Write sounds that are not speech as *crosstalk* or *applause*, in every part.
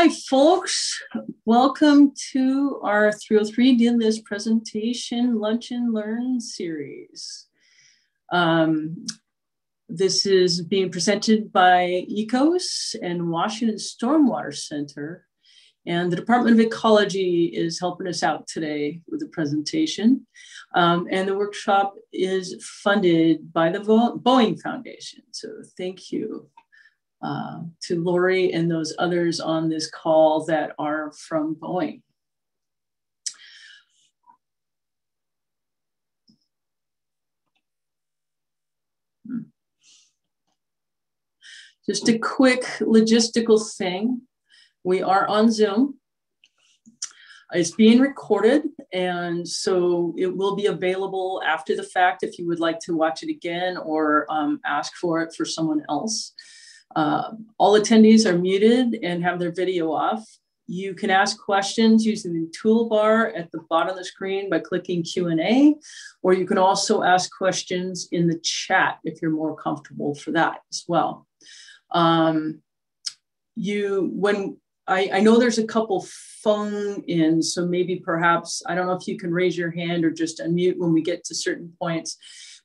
Hi, folks. Welcome to our 303D list presentation Lunch and Learn series. Um, this is being presented by ECOSS and Washington Stormwater Center. And the Department of Ecology is helping us out today with the presentation. Um, and the workshop is funded by the Boeing Foundation. So thank you uh, to Lori and those others on this call that are from Boeing. Hmm. Just a quick logistical thing. We are on Zoom. It's being recorded, and so it will be available after the fact if you would like to watch it again or um, ask for it for someone else. Uh, all attendees are muted and have their video off. You can ask questions using the toolbar at the bottom of the screen by clicking Q&A, or you can also ask questions in the chat if you're more comfortable for that as well. Um, you, when I, I know there's a couple phone in, so maybe perhaps, I don't know if you can raise your hand or just unmute when we get to certain points.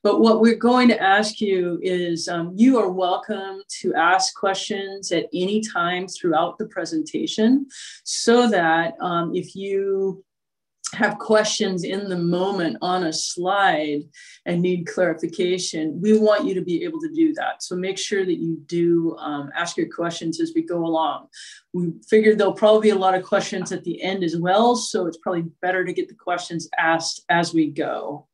But what we're going to ask you is um, you are welcome to ask questions at any time throughout the presentation so that um, if you have questions in the moment on a slide and need clarification, we want you to be able to do that. So make sure that you do um, ask your questions as we go along. We figured there'll probably be a lot of questions at the end as well. So it's probably better to get the questions asked as we go.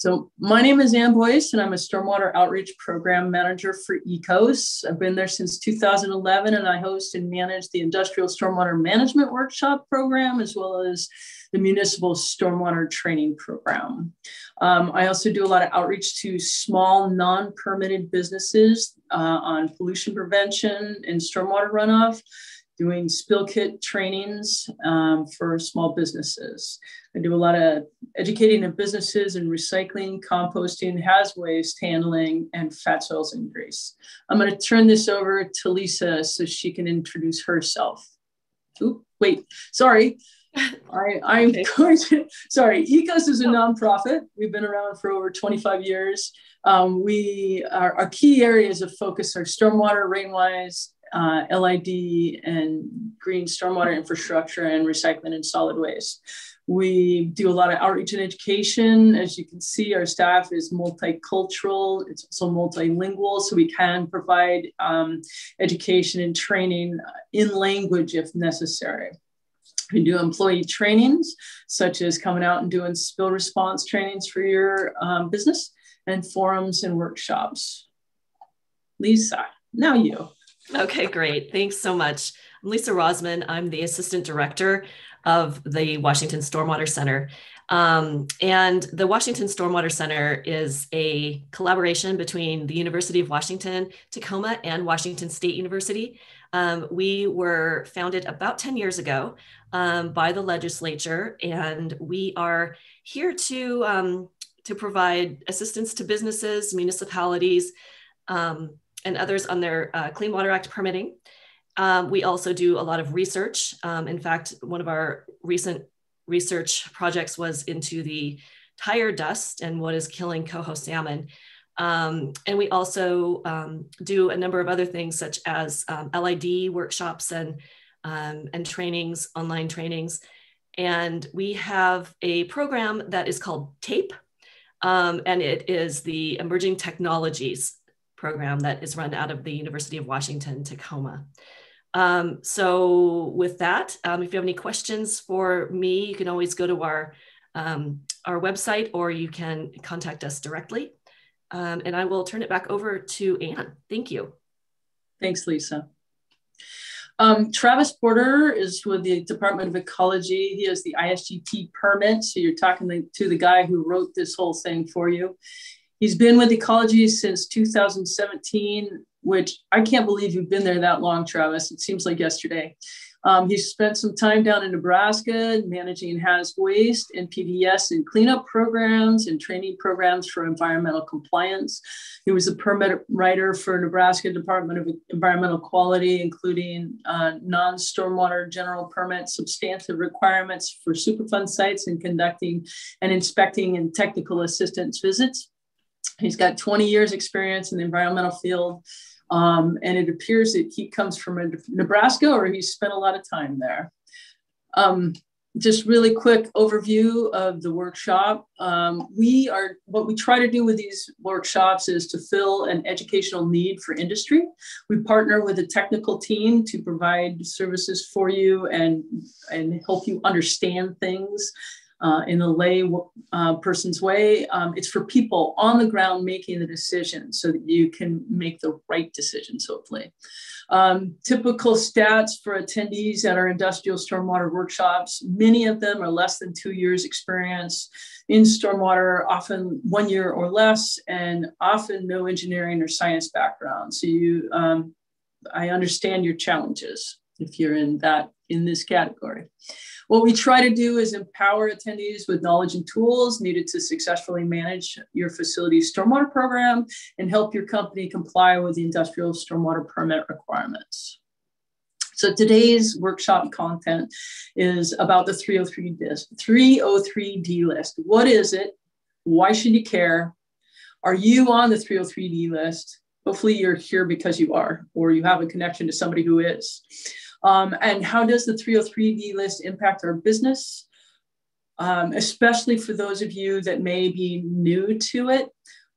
So my name is Ann Boyce, and I'm a Stormwater Outreach Program Manager for ECOSS. I've been there since 2011, and I host and manage the Industrial Stormwater Management Workshop Program, as well as the Municipal Stormwater Training Program. Um, I also do a lot of outreach to small, non-permitted businesses uh, on pollution prevention and stormwater runoff, doing spill kit trainings um, for small businesses. I do a lot of educating of businesses and recycling, composting, haz waste handling, and fats oils and grease. I'm going to turn this over to Lisa so she can introduce herself. Oop, wait, sorry. *laughs* I, I'm okay. going to, sorry, ECOSS is a nonprofit. We've been around for over 25 years. Um, we, our, our key areas of focus are stormwater, rainwise, uh, LID, and green stormwater infrastructure and recycling and solid waste. We do a lot of outreach and education. As you can see, our staff is multicultural, it's also multilingual, so we can provide um, education and training in language if necessary. We do employee trainings, such as coming out and doing spill response trainings for your um, business, and forums and workshops. Lisa, now you. Okay, great. Thanks so much. I'm Lisa Rosman. I'm the Assistant Director of the Washington Stormwater Center. Um, and the Washington Stormwater Center is a collaboration between the University of Washington, Tacoma, and Washington State University. Um, we were founded about 10 years ago um, by the legislature, and we are here to, um, to provide assistance to businesses, municipalities, um, and others on their uh, Clean Water Act permitting. Um, we also do a lot of research. Um, in fact, one of our recent research projects was into the tire dust and what is killing coho salmon. Um, and we also um, do a number of other things such as um, LID workshops and, um, and trainings, online trainings. And we have a program that is called TAPE, and it is the Emerging Technologies program that is run out of the University of Washington, Tacoma. Um, so with that, um, if you have any questions for me, you can always go to our, um, our website or you can contact us directly. Um, and I will turn it back over to Ann. Thank you. Thanks, Lisa. Um, Travis Porter is with the Department of Ecology. He has the ISGP permit. So you're talking to the guy who wrote this whole thing for you. He's been with Ecology since 2017 which I can't believe you've been there that long, Travis. It seems like yesterday. Um, he spent some time down in Nebraska managing hazardous waste and PDS and cleanup programs and training programs for environmental compliance. He was a permit writer for Nebraska Department of Environmental Quality, including uh, non-stormwater general permits, substantive requirements for Superfund sites, and conducting and inspecting and technical assistance visits. He's got 20 years experience in the environmental field um, and it appears that he comes from Nebraska or he spent a lot of time there. Um, just really quick overview of the workshop. Um, we are, what we try to do with these workshops is to fill an educational need for industry. We partner with a technical team to provide services for you and, and help you understand things uh, in a lay uh, person's way. Um, it's for people on the ground making the decision so that you can make the right decisions, hopefully. Um, typical stats for attendees at our industrial stormwater workshops, many of them are less than two years experience in stormwater, often one year or less, and often no engineering or science background. So you, um, I understand your challenges if you're in that, in this category. What we try to do is empower attendees with knowledge and tools needed to successfully manage your facility's stormwater program and help your company comply with the industrial stormwater permit requirements. So today's workshop content is about the 303 list, 303D list. What is it? Why should you care? Are you on the 303D list? Hopefully you're here because you are, or you have a connection to somebody who is. Um, and how does the 303D list impact our business? Um, especially for those of you that may be new to it.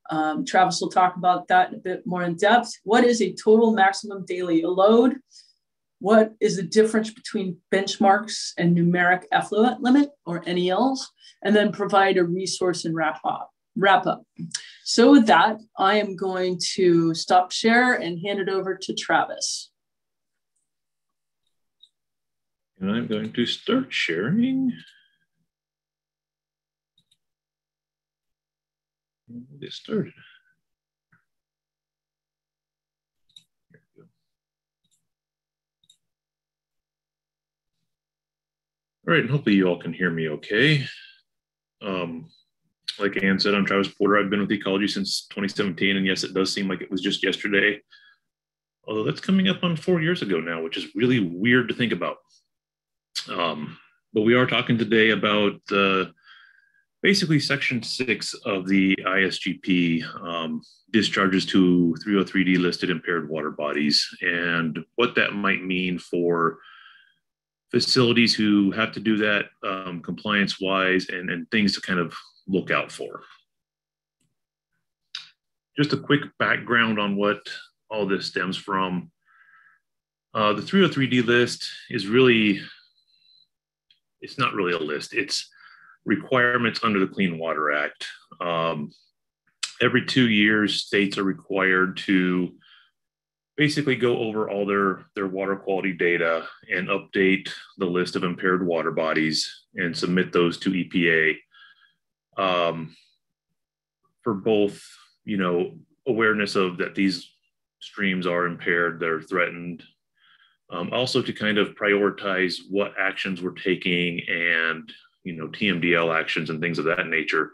Um, Travis will talk about that a bit more in depth. What is a total maximum daily load? What is the difference between benchmarks and numeric effluent limit or NELs? And then provide a resource and wrap up. Wrap up. So with that, I am going to stop share and hand it over to Travis. And I'm going to start sharing. Get started. All right, and hopefully you all can hear me okay. Um, like Ann said, I'm Travis Porter. I've been with Ecology since 2017, and yes, it does seem like it was just yesterday. Although that's coming up on four years ago now, which is really weird to think about. Um, but we are talking today about uh, basically Section 6 of the ISGP um, discharges to 303D listed impaired water bodies and what that might mean for facilities who have to do that um, compliance wise and, and things to kind of look out for. Just a quick background on what all this stems from. Uh, the 303D list is really it's not really a list. It's requirements under the Clean Water Act. Um, every two years, states are required to basically go over all their, their water quality data and update the list of impaired water bodies and submit those to EPA um, for both, you know, awareness of that these streams are impaired, they're threatened, um, also to kind of prioritize what actions we're taking and you know TMDL actions and things of that nature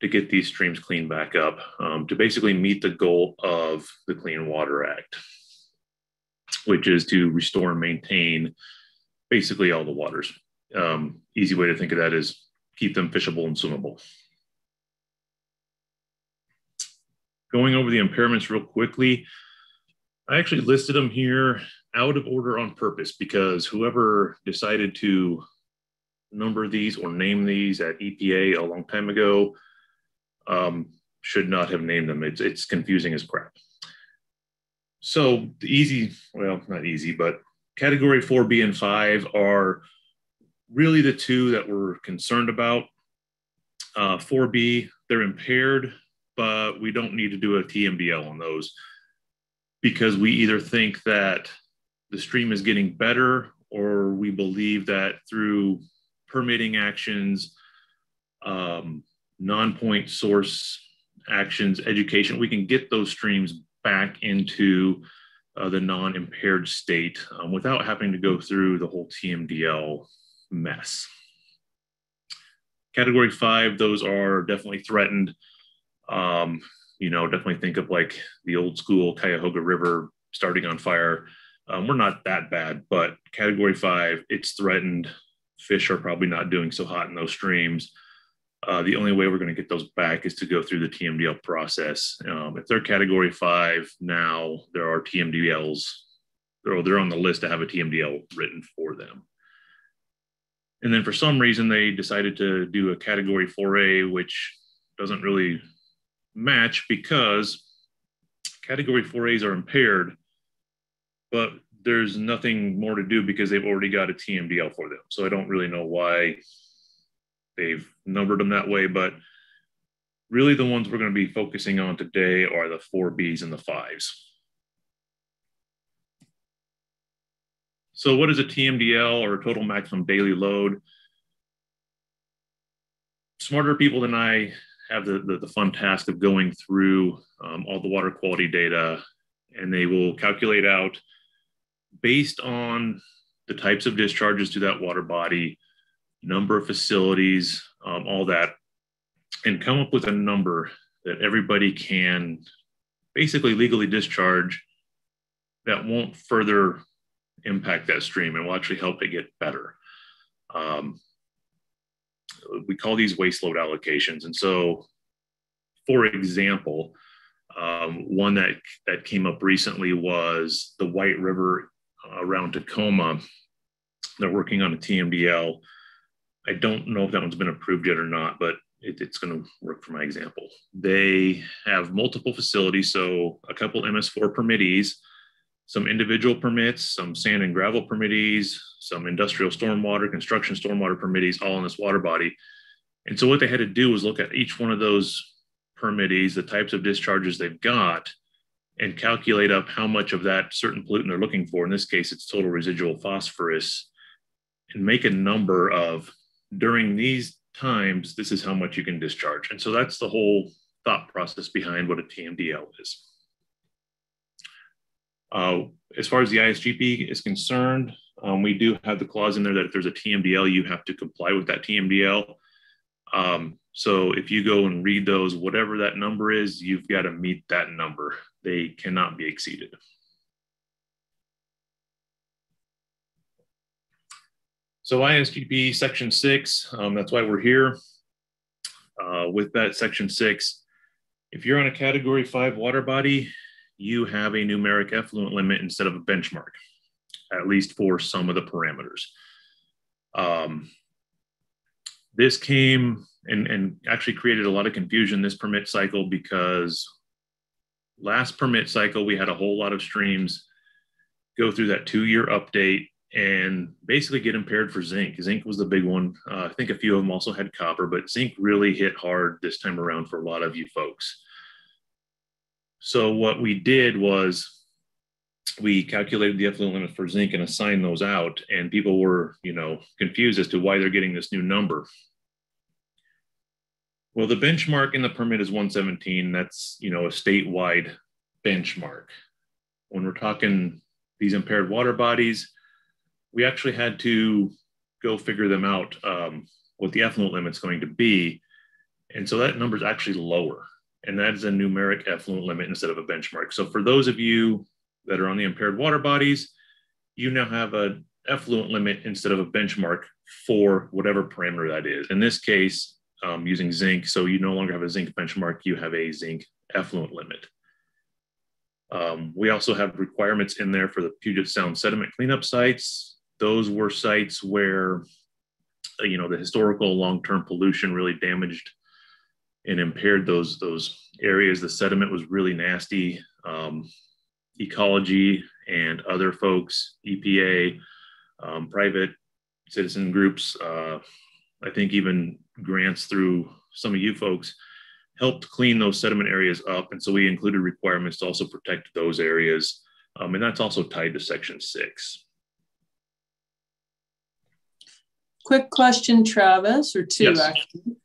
to get these streams cleaned back up um, to basically meet the goal of the Clean Water Act, which is to restore and maintain basically all the waters. Um, easy way to think of that is keep them fishable and swimmable. Going over the impairments real quickly, I actually listed them here out of order on purpose because whoever decided to number these or name these at EPA a long time ago um, should not have named them. It's, it's confusing as crap. So the easy, well, not easy, but category 4B and 5 are really the two that we're concerned about. Uh, 4B, they're impaired, but we don't need to do a TMDL on those because we either think that the stream is getting better, or we believe that through permitting actions, um, non-point source actions, education, we can get those streams back into uh, the non-impaired state um, without having to go through the whole TMDL mess. Category five, those are definitely threatened. Um, you know, definitely think of like the old school Cuyahoga River starting on fire. Um, we're not that bad, but category five, it's threatened. Fish are probably not doing so hot in those streams. Uh, the only way we're going to get those back is to go through the TMDL process. Um, if they're category five now, there are TMDLs, they're, they're on the list to have a TMDL written for them. And then for some reason, they decided to do a category 4A, which doesn't really match because category 4As are impaired, but there's nothing more to do because they've already got a TMDL for them. So I don't really know why they've numbered them that way, but really the ones we're going to be focusing on today are the 4Bs and the 5s. So what is a TMDL or a total maximum daily load? Smarter people than I have the, the, the fun task of going through um, all the water quality data and they will calculate out based on the types of discharges to that water body, number of facilities, um, all that, and come up with a number that everybody can basically legally discharge that won't further impact that stream and will actually help it get better. Um, we call these waste load allocations. And so, for example, um, one that, that came up recently was the White River uh, around Tacoma. They're working on a TMDL. I don't know if that one's been approved yet or not, but it, it's going to work for my example. They have multiple facilities, so a couple MS4 permittees some individual permits, some sand and gravel permittees, some industrial stormwater, construction stormwater permittees, all in this water body. And so what they had to do was look at each one of those permittees, the types of discharges they've got, and calculate up how much of that certain pollutant they're looking for. In this case, it's total residual phosphorus, and make a number of during these times, this is how much you can discharge. And so that's the whole thought process behind what a TMDL is. Uh, as far as the ISGP is concerned, um, we do have the clause in there that if there's a TMDL, you have to comply with that TMDL. Um, so if you go and read those, whatever that number is, you've got to meet that number. They cannot be exceeded. So ISGP section six, um, that's why we're here. Uh, with that section six, if you're on a category five water body, you have a numeric effluent limit instead of a benchmark, at least for some of the parameters. Um, this came and, and actually created a lot of confusion this permit cycle because last permit cycle we had a whole lot of streams go through that two year update and basically get impaired for zinc. Zinc was the big one. Uh, I think a few of them also had copper, but zinc really hit hard this time around for a lot of you folks. So what we did was we calculated the effluent limit for zinc and assigned those out, and people were, you know, confused as to why they're getting this new number. Well, the benchmark in the permit is 117. That's, you know, a statewide benchmark. When we're talking these impaired water bodies, we actually had to go figure them out um, what the effluent limit's going to be. And so that number is actually lower and that is a numeric effluent limit instead of a benchmark. So for those of you that are on the impaired water bodies, you now have an effluent limit instead of a benchmark for whatever parameter that is. In this case, um, using zinc, so you no longer have a zinc benchmark, you have a zinc effluent limit. Um, we also have requirements in there for the Puget Sound sediment cleanup sites. Those were sites where, you know, the historical long-term pollution really damaged and impaired those those areas. The sediment was really nasty. Um, ecology and other folks, EPA, um, private citizen groups, uh, I think even grants through some of you folks helped clean those sediment areas up. And so we included requirements to also protect those areas. Um, and that's also tied to section six. Quick question, Travis, or two yes. actually.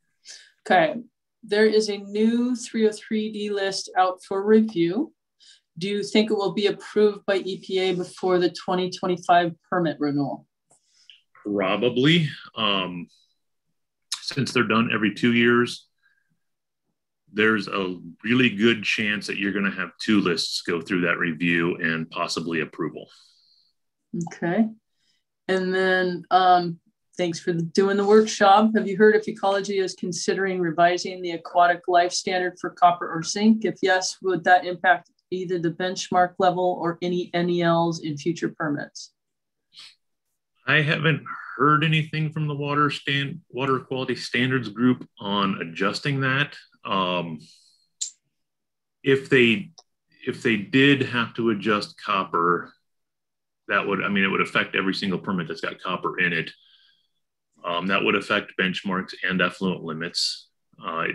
Okay, there is a new 303D list out for review. Do you think it will be approved by EPA before the 2025 permit renewal? Probably. Um, since they're done every two years, there's a really good chance that you're going to have two lists go through that review and possibly approval. Okay. And then um, thanks for doing the workshop. Have you heard if ecology is considering revising the aquatic life standard for copper or zinc? If yes, would that impact either the benchmark level or any NELs in future permits? I haven't heard anything from the water stand water quality standards group on adjusting that. Um, if they if they did have to adjust copper, that would I mean it would affect every single permit that's got copper in it. Um, that would affect benchmarks and effluent limits. Uh,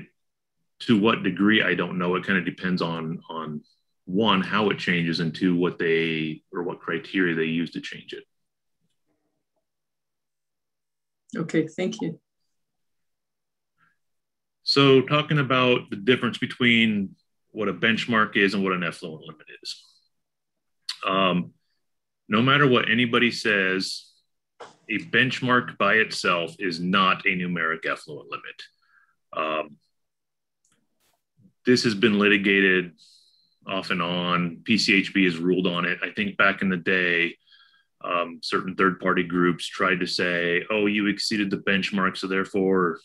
to what degree, I don't know. It kind of depends on on one how it changes, and two what they or what criteria they use to change it. Okay, thank you. So, talking about the difference between what a benchmark is and what an effluent limit is. Um, no matter what anybody says, a benchmark by itself is not a numeric effluent limit. Um, this has been litigated off and on. PCHB has ruled on it. I think back in the day, um, certain third party groups tried to say, oh, you exceeded the benchmark, so therefore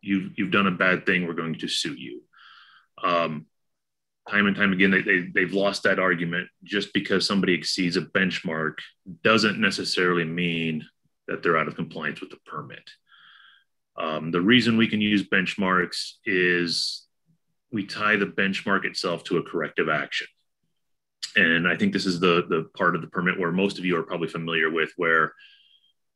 you've, you've done a bad thing, we're going to sue you. Um, time and time again, they, they, they've lost that argument. Just because somebody exceeds a benchmark doesn't necessarily mean that they're out of compliance with the permit. Um, the reason we can use benchmarks is we tie the benchmark itself to a corrective action. And I think this is the, the part of the permit where most of you are probably familiar with, where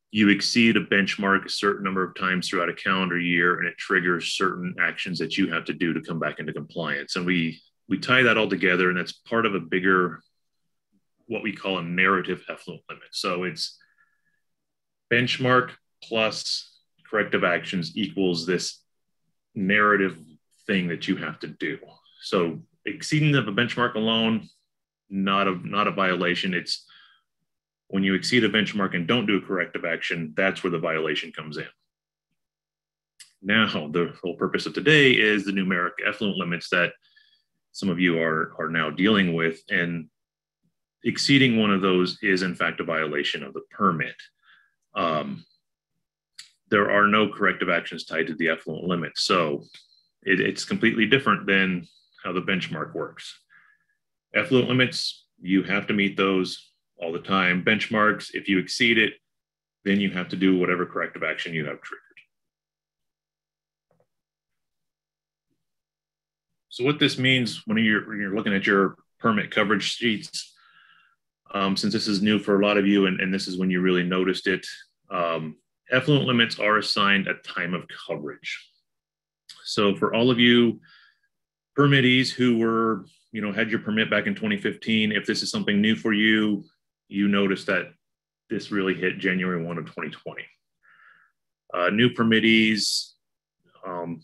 you exceed a benchmark a certain number of times throughout a calendar year and it triggers certain actions that you have to do to come back into compliance. And we we tie that all together and that's part of a bigger what we call a narrative effluent limit so it's benchmark plus corrective actions equals this narrative thing that you have to do. So exceeding of a benchmark alone not a not a violation. It's when you exceed a benchmark and don't do a corrective action that's where the violation comes in. Now the whole purpose of today is the numeric effluent limits that some of you are are now dealing with and exceeding one of those is in fact a violation of the permit. Um, there are no corrective actions tied to the effluent limit. So it, it's completely different than how the benchmark works. Effluent limits you have to meet those all the time. Benchmarks if you exceed it then you have to do whatever corrective action you have triggered. So what this means when you're, when you're looking at your permit coverage sheets, um, since this is new for a lot of you, and, and this is when you really noticed it, um, effluent limits are assigned at time of coverage. So for all of you permittees who were, you know, had your permit back in 2015, if this is something new for you, you notice that this really hit January 1 of 2020. Uh, new permittees, um,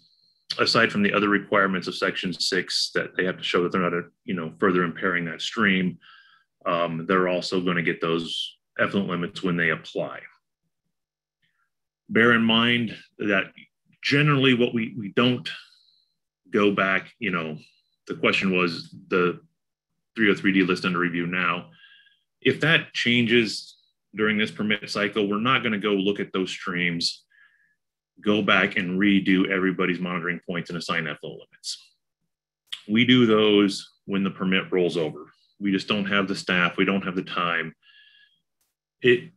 aside from the other requirements of section six that they have to show that they're not, a, you know, further impairing that stream, um, they're also going to get those effluent limits when they apply. Bear in mind that generally what we, we don't go back, you know, the question was the 303D list under review now. If that changes during this permit cycle, we're not going to go look at those streams go back and redo everybody's monitoring points and assign effluent limits. We do those when the permit rolls over. We just don't have the staff, we don't have the time. It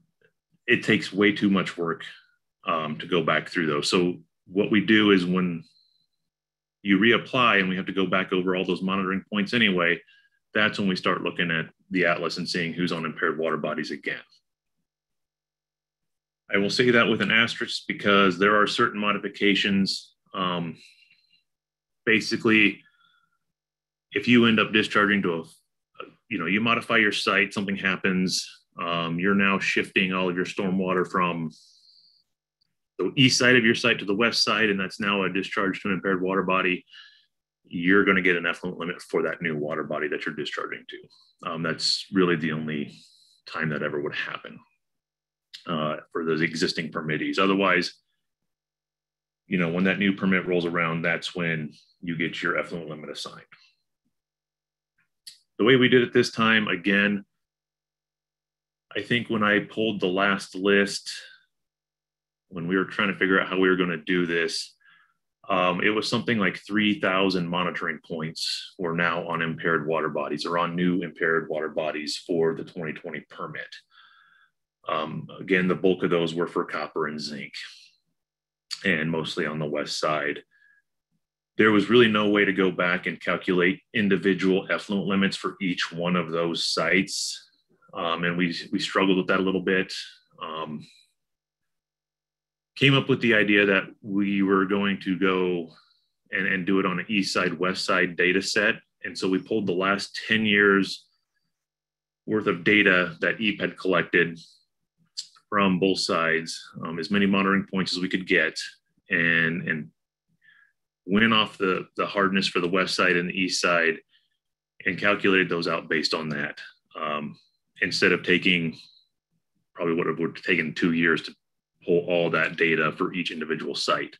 it takes way too much work um, to go back through those. So what we do is when you reapply and we have to go back over all those monitoring points anyway, that's when we start looking at the atlas and seeing who's on impaired water bodies again. I will say that with an asterisk because there are certain modifications. Um, basically, if you end up discharging to a, you know, you modify your site, something happens, um, you're now shifting all of your stormwater from the east side of your site to the west side, and that's now a discharge to an impaired water body. you're going to get an effluent limit for that new water body that you're discharging to. Um, that's really the only time that ever would happen uh, for those existing permittees. Otherwise, you know, when that new permit rolls around, that's when you get your effluent limit assigned. The way we did it this time, again, I think when I pulled the last list, when we were trying to figure out how we were going to do this, um, it was something like 3,000 monitoring points were now on impaired water bodies or on new impaired water bodies for the 2020 permit. Um, again, the bulk of those were for copper and zinc and mostly on the west side. There was really no way to go back and calculate individual effluent limits for each one of those sites. Um, and we, we struggled with that a little bit. Came up with the idea that we were going to go and, and do it on an east side, west side data set. And so we pulled the last 10 years worth of data that EEP had collected from both sides, um, as many monitoring points as we could get, and, and went off the, the hardness for the west side and the east side and calculated those out based on that. Um, instead of taking probably what it would have taken two years to pull all that data for each individual site.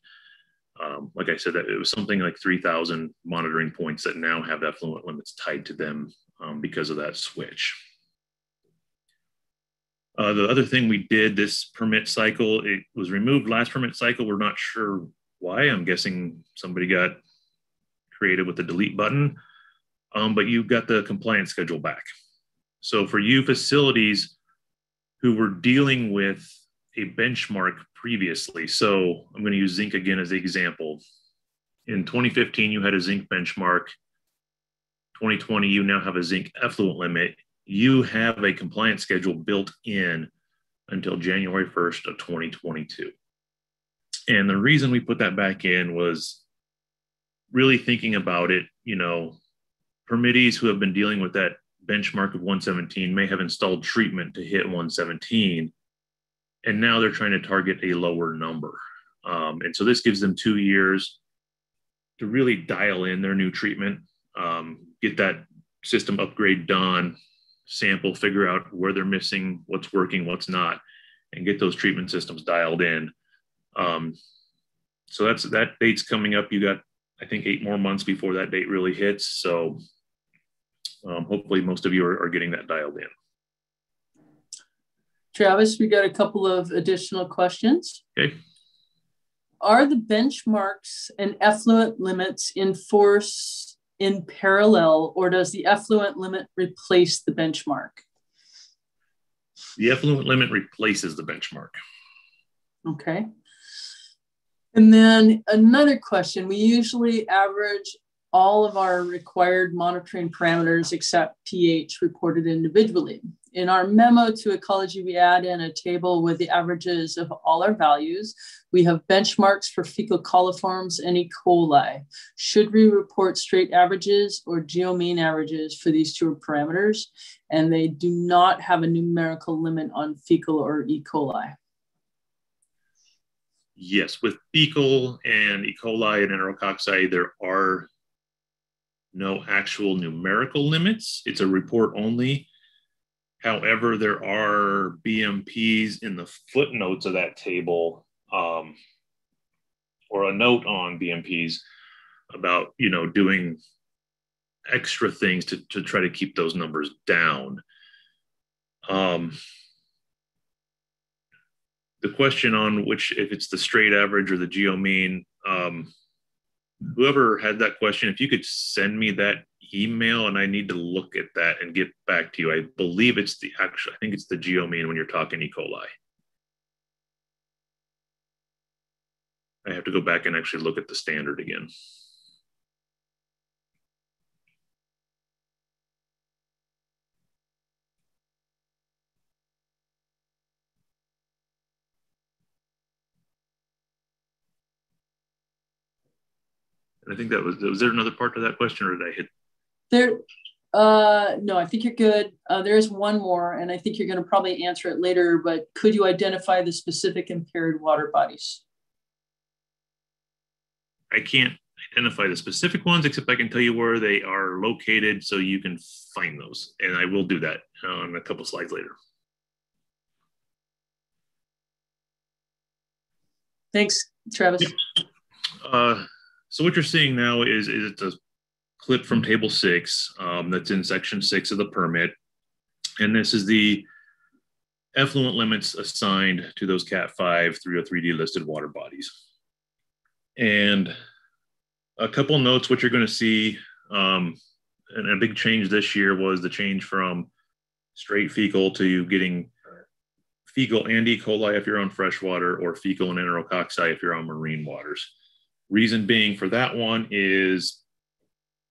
Um, like I said, that it was something like 3,000 monitoring points that now have effluent limits tied to them um, because of that switch. Uh, the other thing we did this permit cycle, it was removed last permit cycle. We're not sure why. I'm guessing somebody got creative with the delete button, um, but you got the compliance schedule back. So for you facilities who were dealing with a benchmark previously. So I'm going to use zinc again as the example. In 2015, you had a zinc benchmark. 2020, you now have a zinc effluent limit. You have a compliance schedule built in until January 1st of 2022. And the reason we put that back in was really thinking about it, you know, permittees who have been dealing with that benchmark of 117 may have installed treatment to hit 117 and now they're trying to target a lower number. Um, and so this gives them two years to really dial in their new treatment, um, get that system upgrade done, sample, figure out where they're missing, what's working, what's not, and get those treatment systems dialed in. Um, so that's that date's coming up. You got, I think, eight more months before that date really hits. So um, hopefully, most of you are, are getting that dialed in. Travis, we got a couple of additional questions. Okay. Are the benchmarks and effluent limits in force in parallel, or does the effluent limit replace the benchmark? The effluent limit replaces the benchmark. Okay. And then another question we usually average all of our required monitoring parameters except pH reported individually. In our memo to ecology, we add in a table with the averages of all our values. We have benchmarks for fecal coliforms and E. coli. Should we report straight averages or geomean averages for these two parameters? And they do not have a numerical limit on fecal or E. coli. Yes, with fecal and E. coli and enterococci, there are no actual numerical limits. It's a report only. However, there are BMPs in the footnotes of that table, um, or a note on BMPs about you know doing extra things to, to try to keep those numbers down. Um, the question on which if it's the straight average or the geo mean, um, whoever had that question, if you could send me that email and I need to look at that and get back to you. I believe it's the actual, I think it's the geomean when you're talking E. coli. I have to go back and actually look at the standard again. I think that was, was there another part to that question or did I hit there, uh, no, I think you're good. Uh, there is one more, and I think you're going to probably answer it later. But could you identify the specific impaired water bodies? I can't identify the specific ones, except I can tell you where they are located so you can find those. And I will do that on a couple slides later. Thanks, Travis. Uh, so what you're seeing now is, is it's a clip from table six um, that's in section six of the permit. And this is the effluent limits assigned to those Cat 5 303D listed water bodies. And a couple notes, what you're going to see, um, and a big change this year was the change from straight fecal to you getting fecal and E. coli if you're on freshwater or fecal and enterococci if you're on marine waters. Reason being for that one is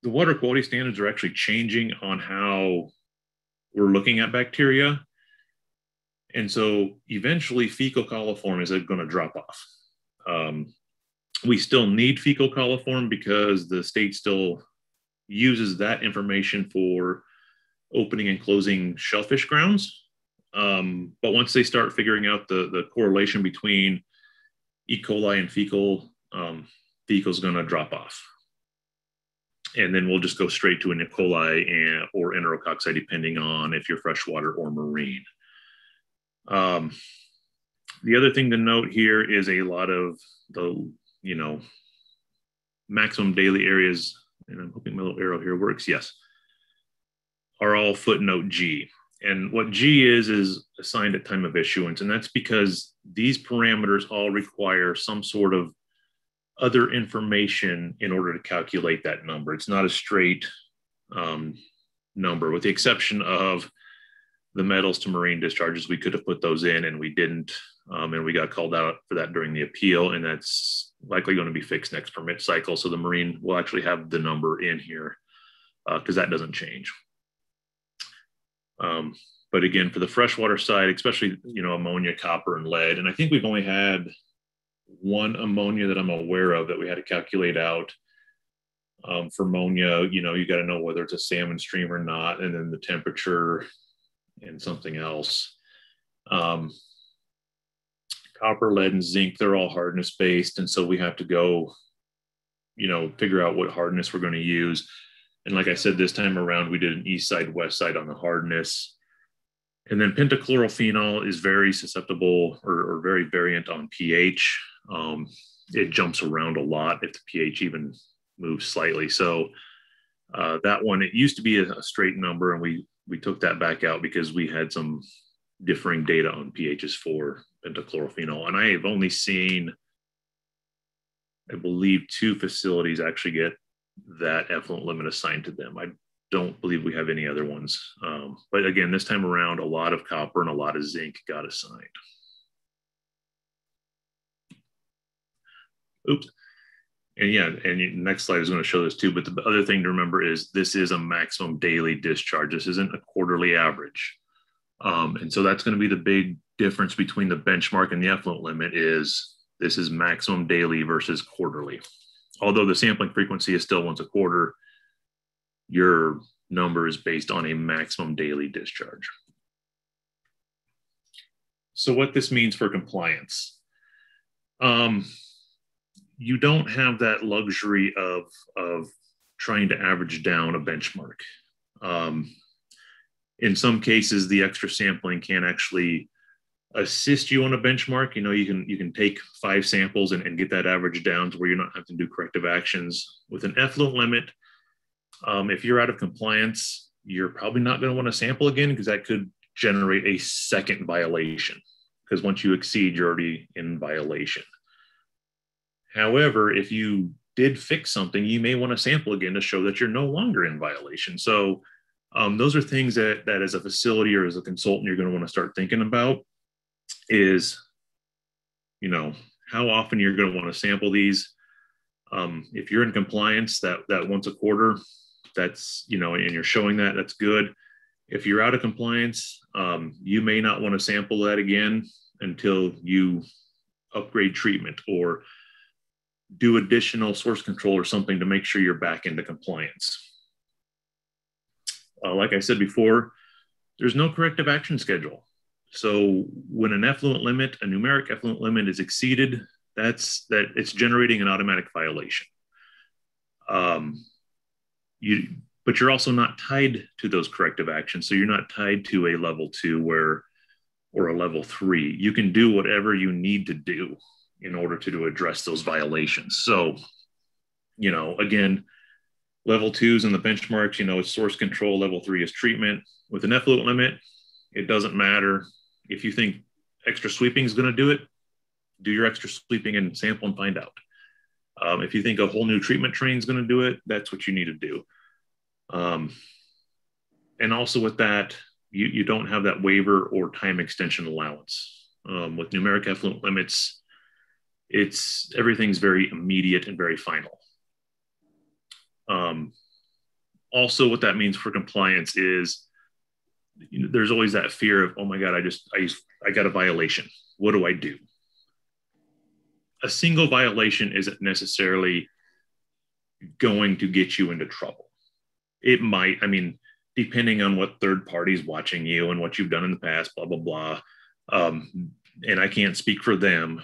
the water quality standards are actually changing on how we're looking at bacteria. And so eventually fecal coliform is going to drop off. Um, we still need fecal coliform because the state still uses that information for opening and closing shellfish grounds. Um, but once they start figuring out the, the correlation between E. coli and fecal, um, is going to drop off. And then we'll just go straight to an E. coli and, or enterococci, depending on if you're freshwater or marine. Um, the other thing to note here is a lot of the, you know, maximum daily areas, and I'm hoping my little arrow here works, yes, are all footnote G. And what G is, is assigned at time of issuance. And that's because these parameters all require some sort of other information in order to calculate that number. It's not a straight um, number, with the exception of the metals to marine discharges. We could have put those in and we didn't. Um, and we got called out for that during the appeal. And that's likely going to be fixed next permit cycle. So the marine will actually have the number in here because uh, that doesn't change. Um, but again, for the freshwater side, especially you know ammonia, copper, and lead, and I think we've only had one ammonia that I'm aware of that we had to calculate out. Um, for ammonia, you know, you got to know whether it's a salmon stream or not, and then the temperature and something else. Um, copper, lead, and zinc, they're all hardness based. And so we have to go, you know, figure out what hardness we're going to use. And like I said, this time around, we did an east side, west side on the hardness. And then pentachlorophenol is very susceptible or, or very variant on pH. Um, it jumps around a lot if the pH even moves slightly. So uh, that one, it used to be a, a, straight number, and we we took that back out because we had some differing data on pHs for pentachlorophenol. And I have only seen, I believe, two facilities actually get that effluent limit assigned to them. I don't believe we have any other ones. Um, but again, this time around, a lot of copper and a lot of zinc got assigned. Oops. And yeah, and next slide is going to show this too. But the other thing to remember is this is a maximum daily discharge. This isn't a quarterly average. Um, and so that's going to be the big difference between the benchmark and the effluent limit is this is maximum daily versus quarterly although the sampling frequency is still once a quarter, your number is based on a maximum daily discharge. So what this means for compliance. Um, you don't have that luxury of, of trying to average down a benchmark. Um, in some cases, the extra sampling can actually assist you on a benchmark. You know, you can you can take five samples and, and get that average down to where you're not having to do corrective actions. With an effluent limit, um, if you're out of compliance, you're probably not going to want to sample again because that could generate a second violation. Because once you exceed, you're already in violation. However, if you did fix something, you may want to sample again to show that you're no longer in violation. So um, those are things that, that as a facility or as a consultant, you're going to want to start thinking about is, you know, how often you're going to want to sample these. Um, if you're in compliance that that once a quarter, that's you know, and you're showing that, that's good. If you're out of compliance, um, you may not want to sample that again until you upgrade treatment or do additional source control or something to make sure you're back into compliance. Uh, like I said before, there's no corrective action schedule. So when an effluent limit, a numeric effluent limit is exceeded, that's that it's generating an automatic violation. Um, you, but you're also not tied to those corrective actions. So you're not tied to a level two where, or a level three. You can do whatever you need to do in order to, to address those violations. So, you know, again, level twos and the benchmarks, you know, it's source control. Level three is treatment. With an effluent limit, it doesn't matter. If you think extra sweeping is going to do it, do your extra sweeping and sample and find out. Um, if you think a whole new treatment train is going to do it, that's what you need to do. Um, and also with that, you, you don't have that waiver or time extension allowance. Um, with numeric effluent limits, it's everything's very immediate and very final. Um, also, what that means for compliance is you know, there's always that fear of, oh my God, I just, I, I got a violation. What do I do? A single violation isn't necessarily going to get you into trouble. It might, I mean, depending on what third parties watching you and what you've done in the past, blah, blah, blah. Um, and I can't speak for them.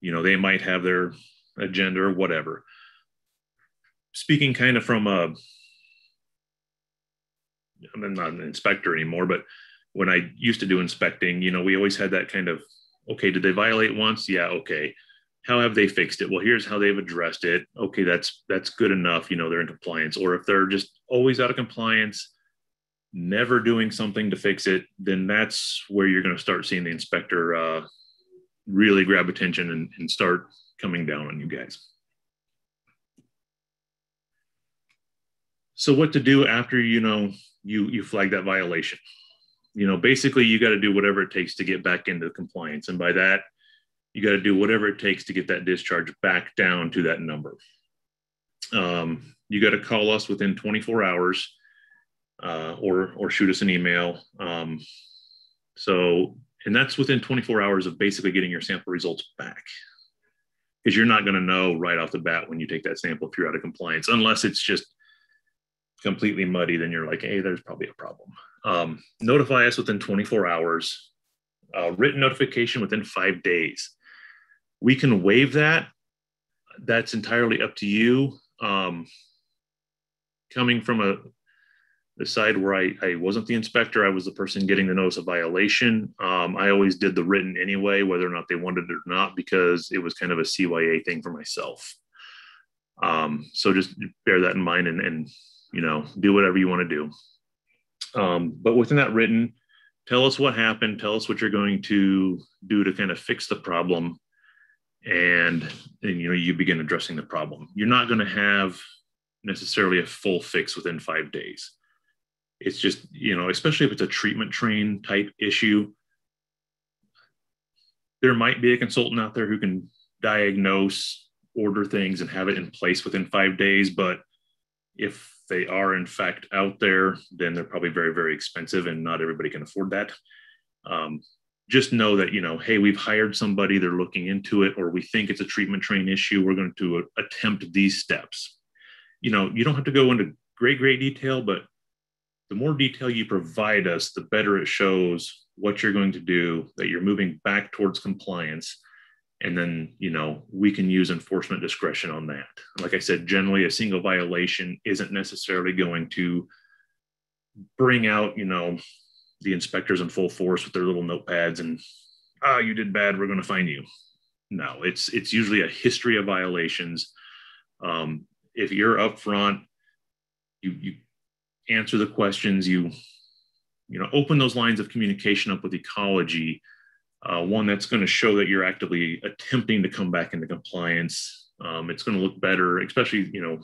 You know, they might have their agenda or whatever. Speaking kind of from a I'm not an inspector anymore, but when I used to do inspecting, you know, we always had that kind of, okay, did they violate once? Yeah, okay. How have they fixed it? Well, here's how they've addressed it. Okay, that's that's good enough. You know, they're in compliance. Or if they're just always out of compliance, never doing something to fix it, then that's where you're going to start seeing the inspector uh, really grab attention and, and start coming down on you guys. So what to do after you know you you flag that violation. You know, basically you got to do whatever it takes to get back into compliance. And by that, you got to do whatever it takes to get that discharge back down to that number. Um, you got to call us within 24 hours uh, or or shoot us an email. Um, so, and that's within 24 hours of basically getting your sample results back. Because you're not going to know right off the bat when you take that sample if you're out of compliance, unless it's just completely muddy, then you're like, hey, there's probably a problem. Um, notify us within 24 hours, uh, written notification within five days. We can waive that. That's entirely up to you. Um, coming from a the side where I, I wasn't the inspector, I was the person getting the notice of violation. Um, I always did the written anyway, whether or not they wanted it or not, because it was kind of a CYA thing for myself. Um, so just bear that in mind and, and you know, do whatever you want to do. Um, but within that written, tell us what happened, tell us what you're going to do to kind of fix the problem. And, and you know, you begin addressing the problem. You're not going to have necessarily a full fix within five days. It's just, you know, especially if it's a treatment train type issue, there might be a consultant out there who can diagnose, order things, and have it in place within five days. But if they are in fact out there, then they're probably very, very expensive and not everybody can afford that. Um, just know that, you know, hey, we've hired somebody, they're looking into it, or we think it's a treatment train issue. We're going to attempt these steps. You know, you don't have to go into great, great detail, but the more detail you provide us, the better it shows what you're going to do, that you're moving back towards compliance and then you know we can use enforcement discretion on that like i said generally a single violation isn't necessarily going to bring out you know the inspectors in full force with their little notepads and ah oh, you did bad. We're going to fine you. No it's it's usually a history of violations. Um, if you're upfront you you answer the questions you you know open those lines of communication up with ecology uh, one that's going to show that you're actively attempting to come back into compliance. Um, it's going to look better, especially, you know,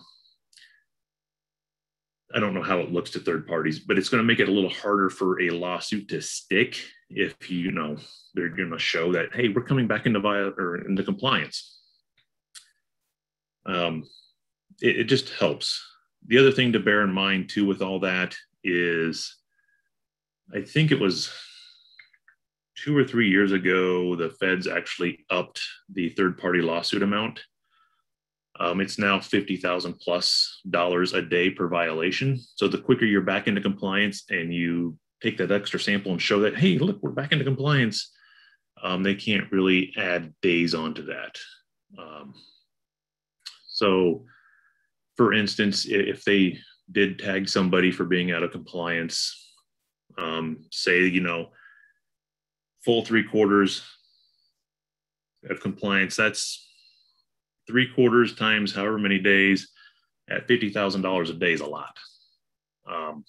I don't know how it looks to third parties, but it's going to make it a little harder for a lawsuit to stick if you know they're going to show that hey, we're coming back into via or into compliance. Um, it, it just helps. The other thing to bear in mind too with all that is, I think it was two or three years ago, the feds actually upped the third party lawsuit amount. Um, it's now 50,000 plus dollars a day per violation. So the quicker you're back into compliance and you take that extra sample and show that, hey, look, we're back into compliance, um, they can't really add days onto that. Um, so for instance, if they did tag somebody for being out of compliance, um, say, you know, full three quarters of compliance, that's three quarters times however many days at $50,000 a day is a lot. Um,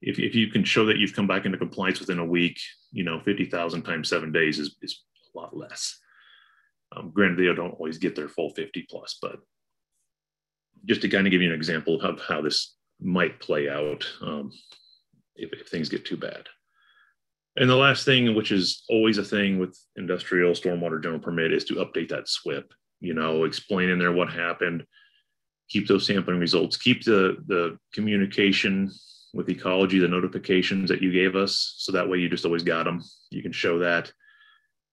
if, if you can show that you've come back into compliance within a week, you know, 50,000 times seven days is, is a lot less. Um, granted, they don't always get their full 50 plus, but just to kind of give you an example of how this might play out um, if, if things get too bad. And the last thing, which is always a thing with industrial stormwater general permit, is to update that SWPPP. You know, explain in there what happened, keep those sampling results, keep the the communication with ecology, the notifications that you gave us, so that way you just always got them. You can show that,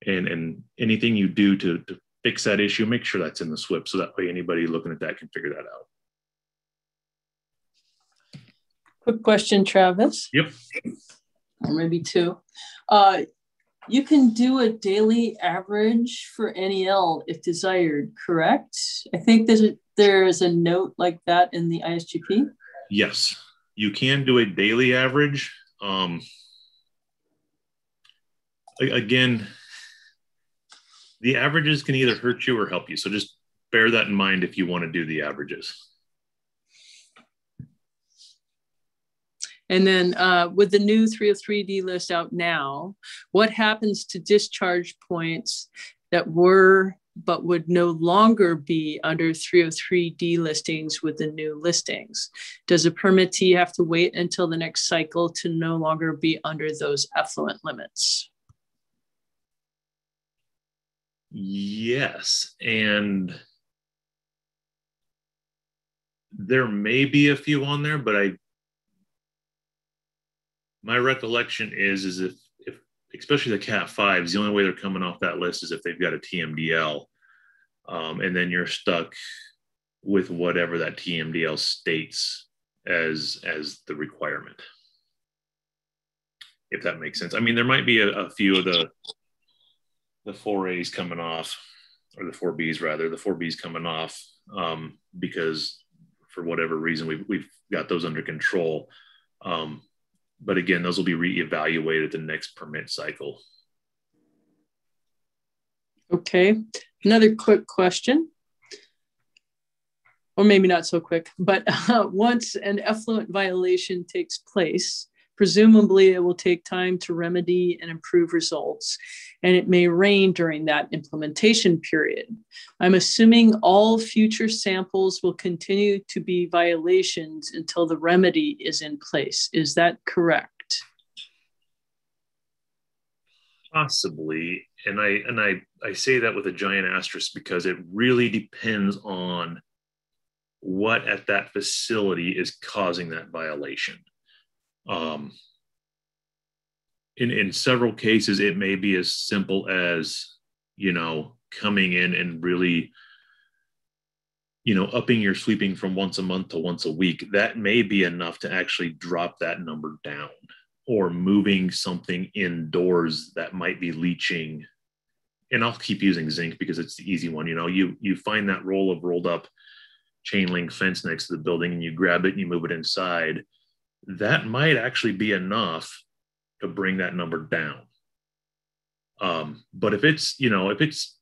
and and anything you do to to fix that issue, make sure that's in the SWPPP, so that way anybody looking at that can figure that out. Quick question, Travis. Yep. Or maybe two. Uh, you can do a daily average for NEL if desired, correct? I think there's a, there is a note like that in the ISGP. Yes, you can do a daily average. Um, again, the averages can either hurt you or help you. So just bear that in mind if you want to do the averages. And then uh, with the new 303D list out now, what happens to discharge points that were but would no longer be under 303D listings with the new listings? Does a permittee have to wait until the next cycle to no longer be under those effluent limits? Yes. And there may be a few on there, but I my recollection is is if if especially the cat fives the only way they're coming off that list is if they've got a tmdl um, and then you're stuck with whatever that tmdl states as as the requirement. If that makes sense. I mean there might be a, a few of the the four a's coming off or the four b's rather the four b's coming off um, because for whatever reason we've, we've got those under control. Um, but again, those will be reevaluated the next permit cycle. Okay, another quick question, or maybe not so quick, but uh, *laughs* once an effluent violation takes place, presumably it will take time to remedy and improve results, and it may rain during that implementation period. I'm assuming all future samples will continue to be violations until the remedy is in place. Is that correct? Possibly, and I and I I say that with a giant asterisk because it really depends on what at that facility is causing that violation. Um, in in several cases, it may be as simple as you know coming in and really you know upping your sweeping from once a month to once a week. That may be enough to actually drop that number down or moving something indoors that might be leaching. And i'll keep using zinc because it's the easy one. You know you you find that roll of rolled up chain link fence next to the building and you grab it and you move it inside that might actually be enough to bring that number down. Um, but if it's, you know, if it's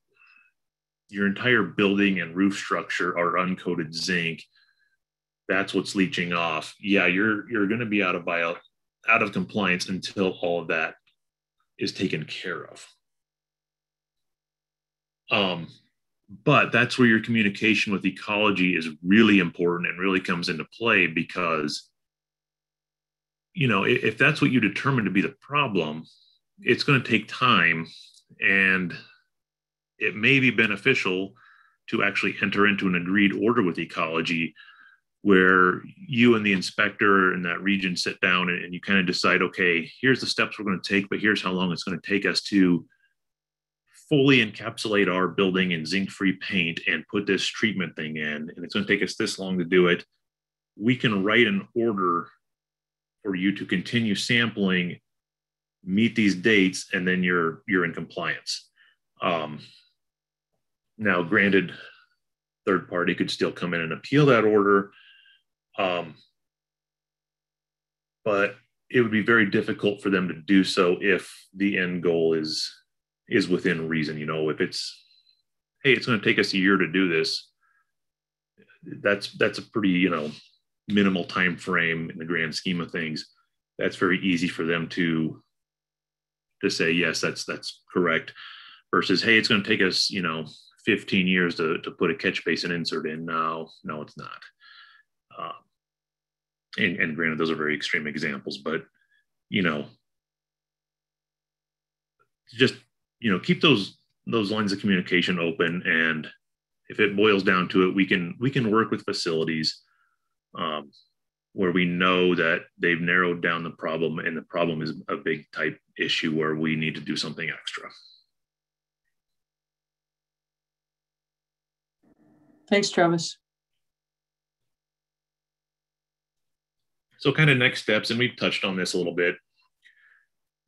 your entire building and roof structure are uncoated zinc, that's what's leaching off. Yeah, you're you're going to be out of bio out of compliance until all of that is taken care of. Um, but that's where your communication with ecology is really important and really comes into play because you know, if that's what you determine to be the problem, it's going to take time and it may be beneficial to actually enter into an agreed order with ecology where you and the inspector in that region sit down and, you kind of decide okay here's the steps we're going to take but here's how long it's going to take us to fully encapsulate our building in zinc free paint and put this treatment thing in and it's going to take us this long to do it. We can write an order for you to continue sampling, meet these dates, and then you're you're in compliance. Um, now, granted, third party could still come in and appeal that order. Um, but it would be very difficult for them to do so if the end goal is is within reason. You know, if it's hey, it's going to take us a year to do this, that's that's a pretty you know minimal time frame in the grand scheme of things. That's very easy for them to to say yes, that's that's correct. Versus hey, it's going to take us you know 15 years to, to put a catch basin insert in. No, no, it's not. Uh, and, and granted, those are very extreme examples, but you know, just you know, keep those those lines of communication open, and if it boils down to it, we can we can work with facilities um, where we know that they've narrowed down the problem, and the problem is a big type issue where we need to do something extra. Thanks, Travis. So, kind of next steps, and we've touched on this a little bit.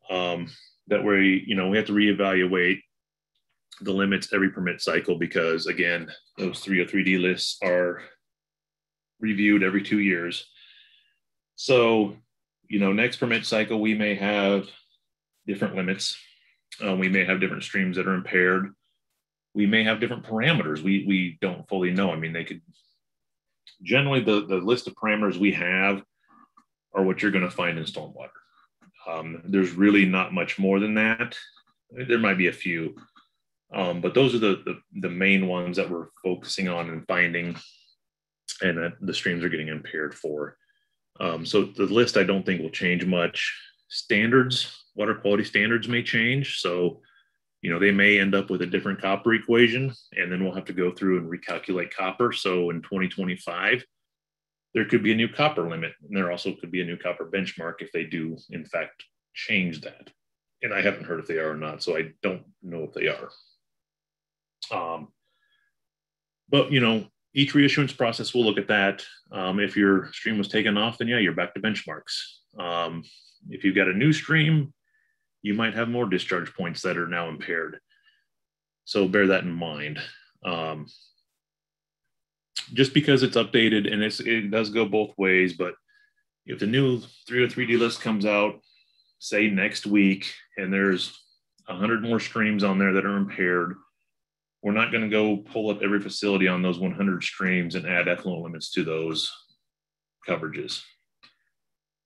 Um, that we, you know, we have to reevaluate the limits every permit cycle because, again, those 303D lists are reviewed every two years. So, you know, next permit cycle, we may have different limits. Uh, we may have different streams that are impaired we may have different parameters. We we don't fully know. I mean, they could generally the the list of parameters we have are what you're going to find in stormwater. Um, there's really not much more than that. There might be a few, um, but those are the, the, the main ones that we're focusing on and finding, and that the streams are getting impaired for. Um, so the list I don't think will change much. Standards, water quality standards may change. So you know, they may end up with a different copper equation, and then we'll have to go through and recalculate copper. So in 2025, there could be a new copper limit, and there also could be a new copper benchmark if they do, in fact, change that. And I haven't heard if they are or not, so I don't know if they are. Um, but you know, each reissuance process will look at that. Um, if your stream was taken off, then yeah, you're back to benchmarks. Um, if you've got a new stream, you might have more discharge points that are now impaired. So bear that in mind. Um, just because it's updated and it's, it does go both ways, but if the new 303D list comes out, say next week, and there's 100 more streams on there that are impaired, we're not going to go pull up every facility on those 100 streams and add effluent limits to those coverages.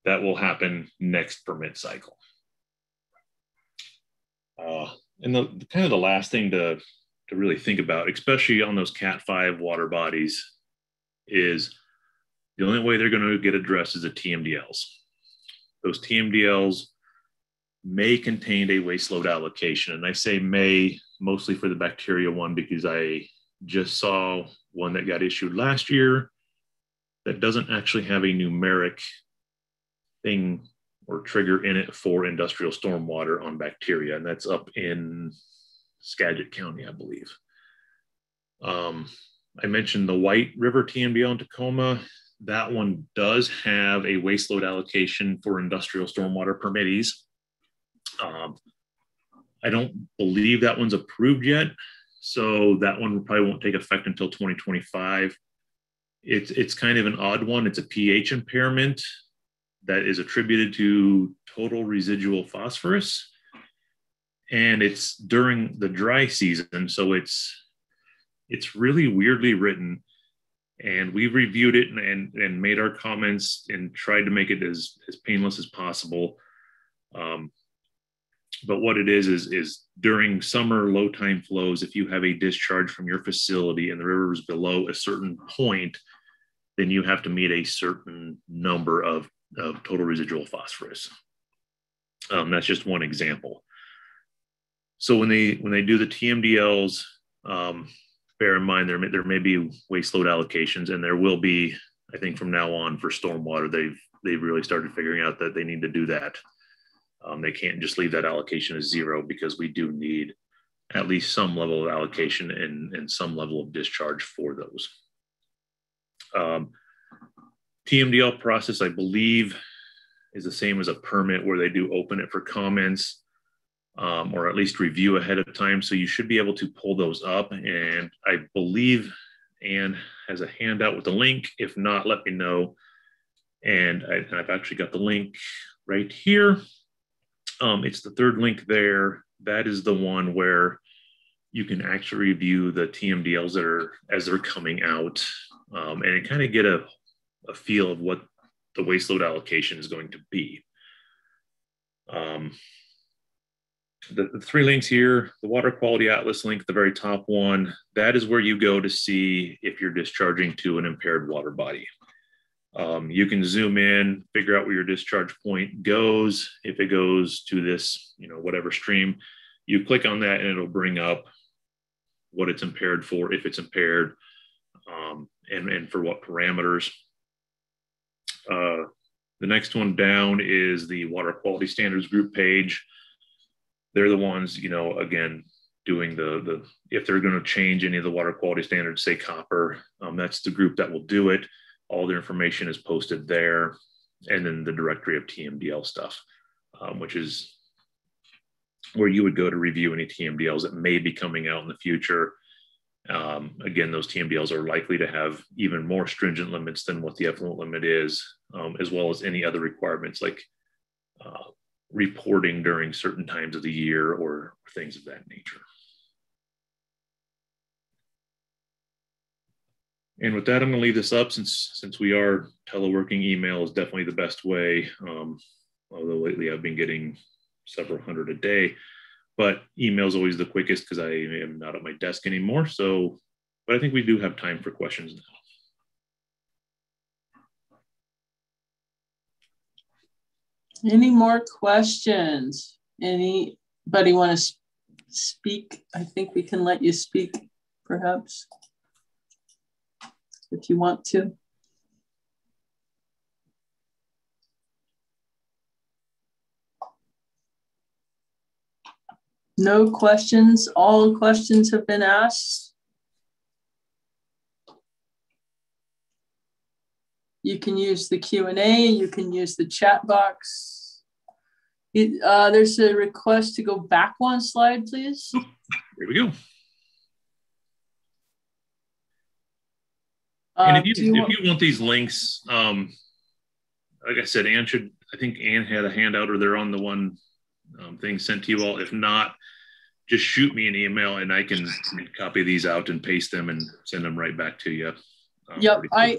That will happen next permit cycle. Uh, and the, kind of the last thing to to really think about, especially on those Cat five water bodies, is the only way they're going to get addressed is the TMDLs. Those TMDLs may contain a waste load allocation, and I say may mostly for the bacteria one because I just saw one that got issued last year that doesn't actually have a numeric thing or trigger in it for industrial stormwater on bacteria, and that's up in Skagit County, I believe. Um, I mentioned the White River TMDL on Tacoma. That one does have a waste load allocation for industrial stormwater permittees. Um, I don't believe that one's approved yet, so that one probably won't take effect until 2025. It's it's kind of an odd one. It's a pH impairment that is attributed to total residual phosphorus. And it's during the dry season. So it's it's really weirdly written. And we reviewed it and, and, and made our comments and tried to make it as, as painless as possible. Um, but what it is is is during summer low time flows if you have a discharge from your facility and the river is below a certain point then you have to meet a certain number of of total residual phosphorus. Um, that's just one example. So when they when they do the TMDLs, um, bear in mind there may, there may be waste load allocations, and there will be, I think, from now on for stormwater, they've they've really started figuring out that they need to do that. Um, they can't just leave that allocation as zero because we do need at least some level of allocation and, and some level of discharge for those. Um, TMDL process, I believe, is the same as a permit where they do open it for comments um, or at least review ahead of time. So you should be able to pull those up. And I believe Anne has a handout with the link. If not, let me know. And I, have actually got the link right here. Um, it's the third link there. That is the one where you can actually review the TMDLs that are as they're coming out um, and kind of get a, a feel of what the waste load allocation is going to be. Um, the, the, three links here, the water quality atlas link, the very top one, that is where you go to see if you're discharging to an impaired water body. Um, you can zoom in, figure out where your discharge point goes. If it goes to this, you know, whatever stream, you click on that and it'll bring up what it's impaired for, if it's impaired, um, and, and for what parameters. Uh, the next one down is the water quality standards group page. They're the ones, you know, again, doing the, the if they're going to change any of the water quality standards, say copper, um, that's the group that will do it. All the information is posted there. And then the directory of TMDL stuff, um, which is where you would go to review any TMDLs that may be coming out in the future. Um, again, those TMDLs are likely to have even more stringent limits than what the effluent limit is, um, as well as any other requirements like uh, reporting during certain times of the year or things of that nature. And with that, I'm going to leave this up since since we are teleworking. Email is definitely the best way. Um, although lately I've been getting several hundred a day. But email is always the quickest because I am not at my desk anymore. So, but I think we do have time for questions now. Any more questions? Anybody want to speak? I think we can let you speak, perhaps, if you want to. No questions. All questions have been asked. You can use the Q&A, you can use the chat box. It, uh, there's a request to go back one slide, please. Here we go. And if you, you if want, you want these links, um, like I said, Anne should, I think Anne had a handout or they're on the one um, thing sent to you all. If not, just shoot me an email and I can copy these out and paste them and send them right back to you. Um, yep, I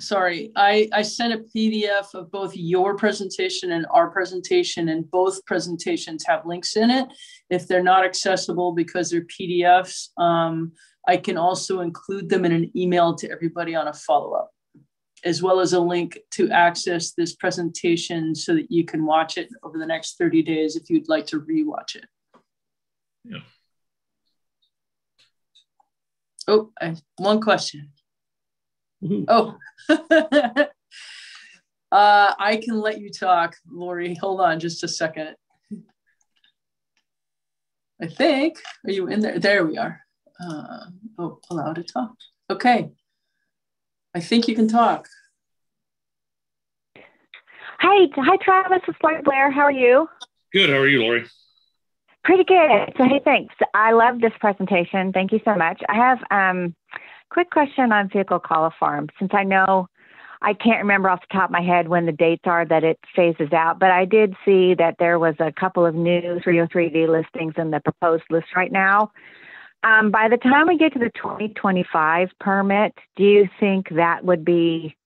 sorry, I I sent a PDF of both your presentation and our presentation, and both presentations have links in it. If they're not accessible because they're PDFs, um, I can also include them in an email to everybody on a follow up as well as a link to access this presentation so that you can watch it over the next 30 days if you'd like to rewatch it. Yeah. Oh, I, one question. Oh, *laughs* uh, I can let you talk, Lori. Hold on just a second. I think, are you in there? There we are. Uh, oh, allow to talk. Okay. I think you can talk. Hi, hi, Travis. It's Lori Blair. How are you? Good. How are you, Lori? Pretty good. So, hey, thanks. I love this presentation. Thank you so much. I have um, quick question on fecal coliform. Since I know I can't remember off the top of my head when the dates are that it phases out, but I did see that there was a couple of new 303D listings in the proposed list right now. Um, by the time we get to the 2025 permit, do you think that would be,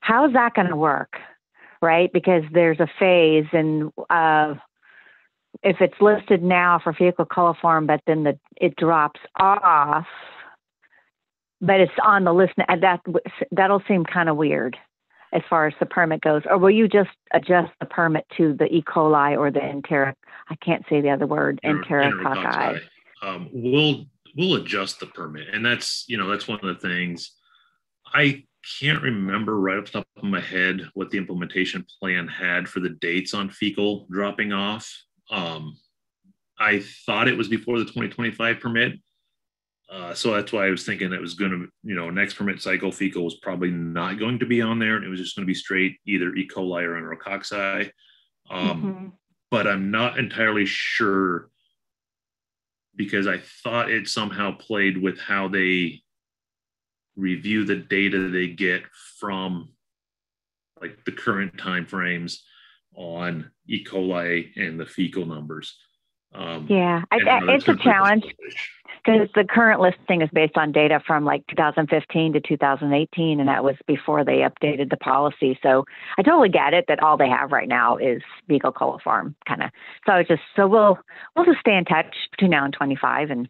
how is that going to work? Right? Because there's a phase and uh, if it's listed now for fecal coliform, but then the, it drops off, but it's on the list, that, that'll seem kind of weird as far as the permit goes. Or will you just adjust the permit to the E. coli or the enteric, I can't say the other word, enterococci? um, we'll we'll adjust the permit, and that's you know that's one of the things. I can't remember right off the top of my head what the implementation plan had for the dates on fecal dropping off. Um, I thought it was before the 2025 permit. Uh, so that's why I was thinking it was going to, you know, next permit cycle fecal was probably not going to be on there. And it was just going to be straight either E. coli or enterococci. Um, mm-hmm. But I'm not entirely sure because I thought it somehow played with how they review the data they get from like the current timeframes on E. coli and the fecal numbers. Um, yeah, I, I, it's a challenge because the current listing is based on data from like 2015 to 2018, and that was before they updated the policy. So I totally get it that all they have right now is fecal coliform, kind of. So it's just so we'll we'll just stay in touch between now and 25 and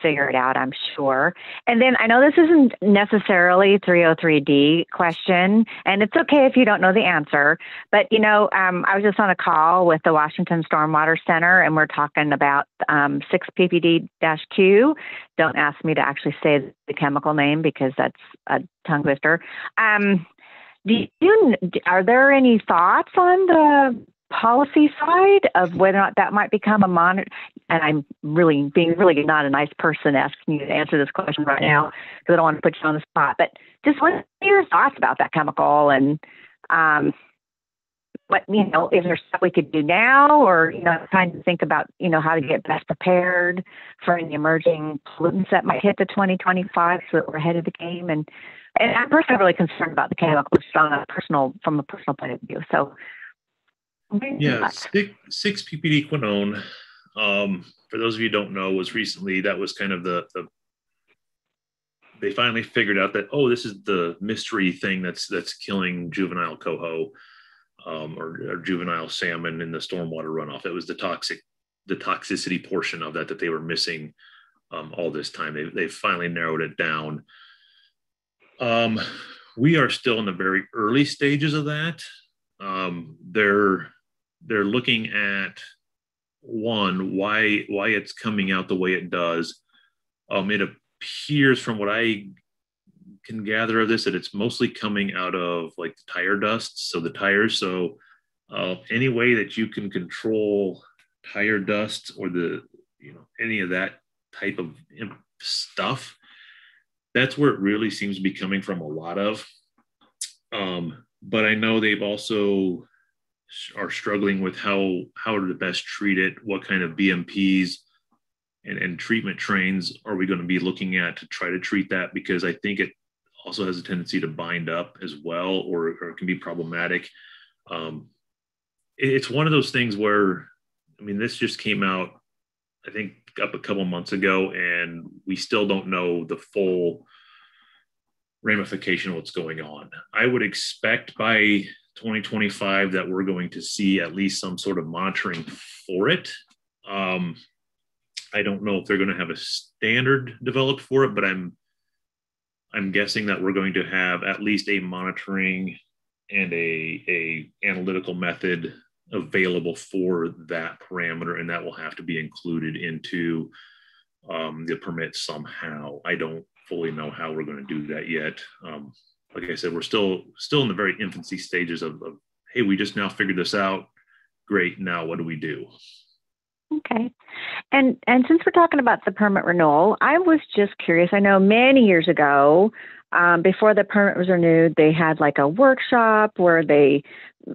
figure it out, I'm sure. And then I know this isn't necessarily 303D question, and it's okay if you don't know the answer. But you know, um, I was just on a call with the Washington Stormwater Center, and we're talking about um, 6 ppd-q. Don't ask me to actually say the chemical name because that's a tongue twister. Um, do you, are there any thoughts on the policy side of whether or not that might become a monitor. And I'm really being really not a nice person asking you to answer this question right now because I don't want to put you on the spot. But just what are your thoughts about that chemical and um, what you know is there stuff we could do now or you know trying to think about you know how to get best prepared for any emerging pollutants that might hit the 2025 so that we're ahead of the game and and I'm personally really concerned about the chemicals from a personal from a personal point of view. So yeah, six, six ppd quinone. Um, for those of you don't know, was recently that was kind of the, the they finally figured out that oh, this is the mystery thing that's that's killing juvenile coho um, or, or, juvenile salmon in the stormwater runoff. It was the toxic the toxicity portion of that that they were missing um, all this time. They they finally narrowed it down. Um, we are still in the very early stages of that. Um, they're they're looking at one why why it's coming out the way it does. Um, it appears from what I can gather of this that it's mostly coming out of like the tire dust, so the tires. So uh, any way that you can control tire dust or the you know any of that type of stuff, that's where it really seems to be coming from a lot of. Um, but I know they've also are struggling with how how to best treat it, what kind of BMPs and, and treatment trains are we going to be looking at to try to treat that? Because I think it also has a tendency to bind up as well, or, or can be problematic. Um, it, it's one of those things where, I mean, this just came out, I think, up a couple months ago, and we still don't know the full ramification of what's going on. I would expect by 2025 that we're going to see at least some sort of monitoring for it. Um, I don't know if they're going to have a standard developed for it, but I'm I'm guessing that we're going to have at least a monitoring and a a analytical method available for that parameter, and that will have to be included into um, the permit somehow. I don't fully know how we're going to do that yet. Um, like I said, we're still still in the very infancy stages of, of hey, we just now figured this out. Great, now what do we do? Okay. And and since we're talking about the permit renewal, I was just curious. I know many years ago, um, before the permit was renewed, they had like a workshop where they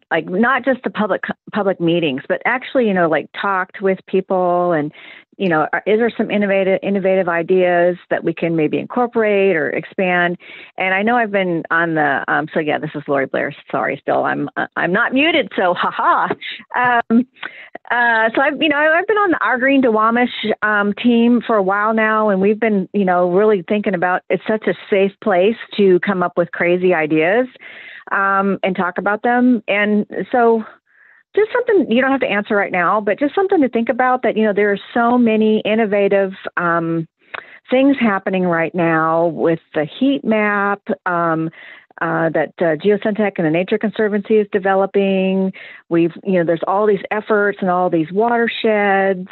like not just the public public meetings, but actually, you know, like talked with people and you know, is there some innovative innovative ideas that we can maybe incorporate or expand? And I know I've been on the um, so yeah, this is Lori Blair. Sorry, still I'm I'm not muted, so haha. Um, uh, so I've you know I've been on the Our Green Duwamish um, team for a while now, and we've been you know really thinking about it's such a safe place to come up with crazy ideas um, and talk about them. And so just something you don't have to answer right now, but just something to think about that, you know, there are so many innovative um, things happening right now with the heat map um, uh, that uh, Geosyntec and the Nature Conservancy is developing. We've, you know, there's all these efforts and all these watersheds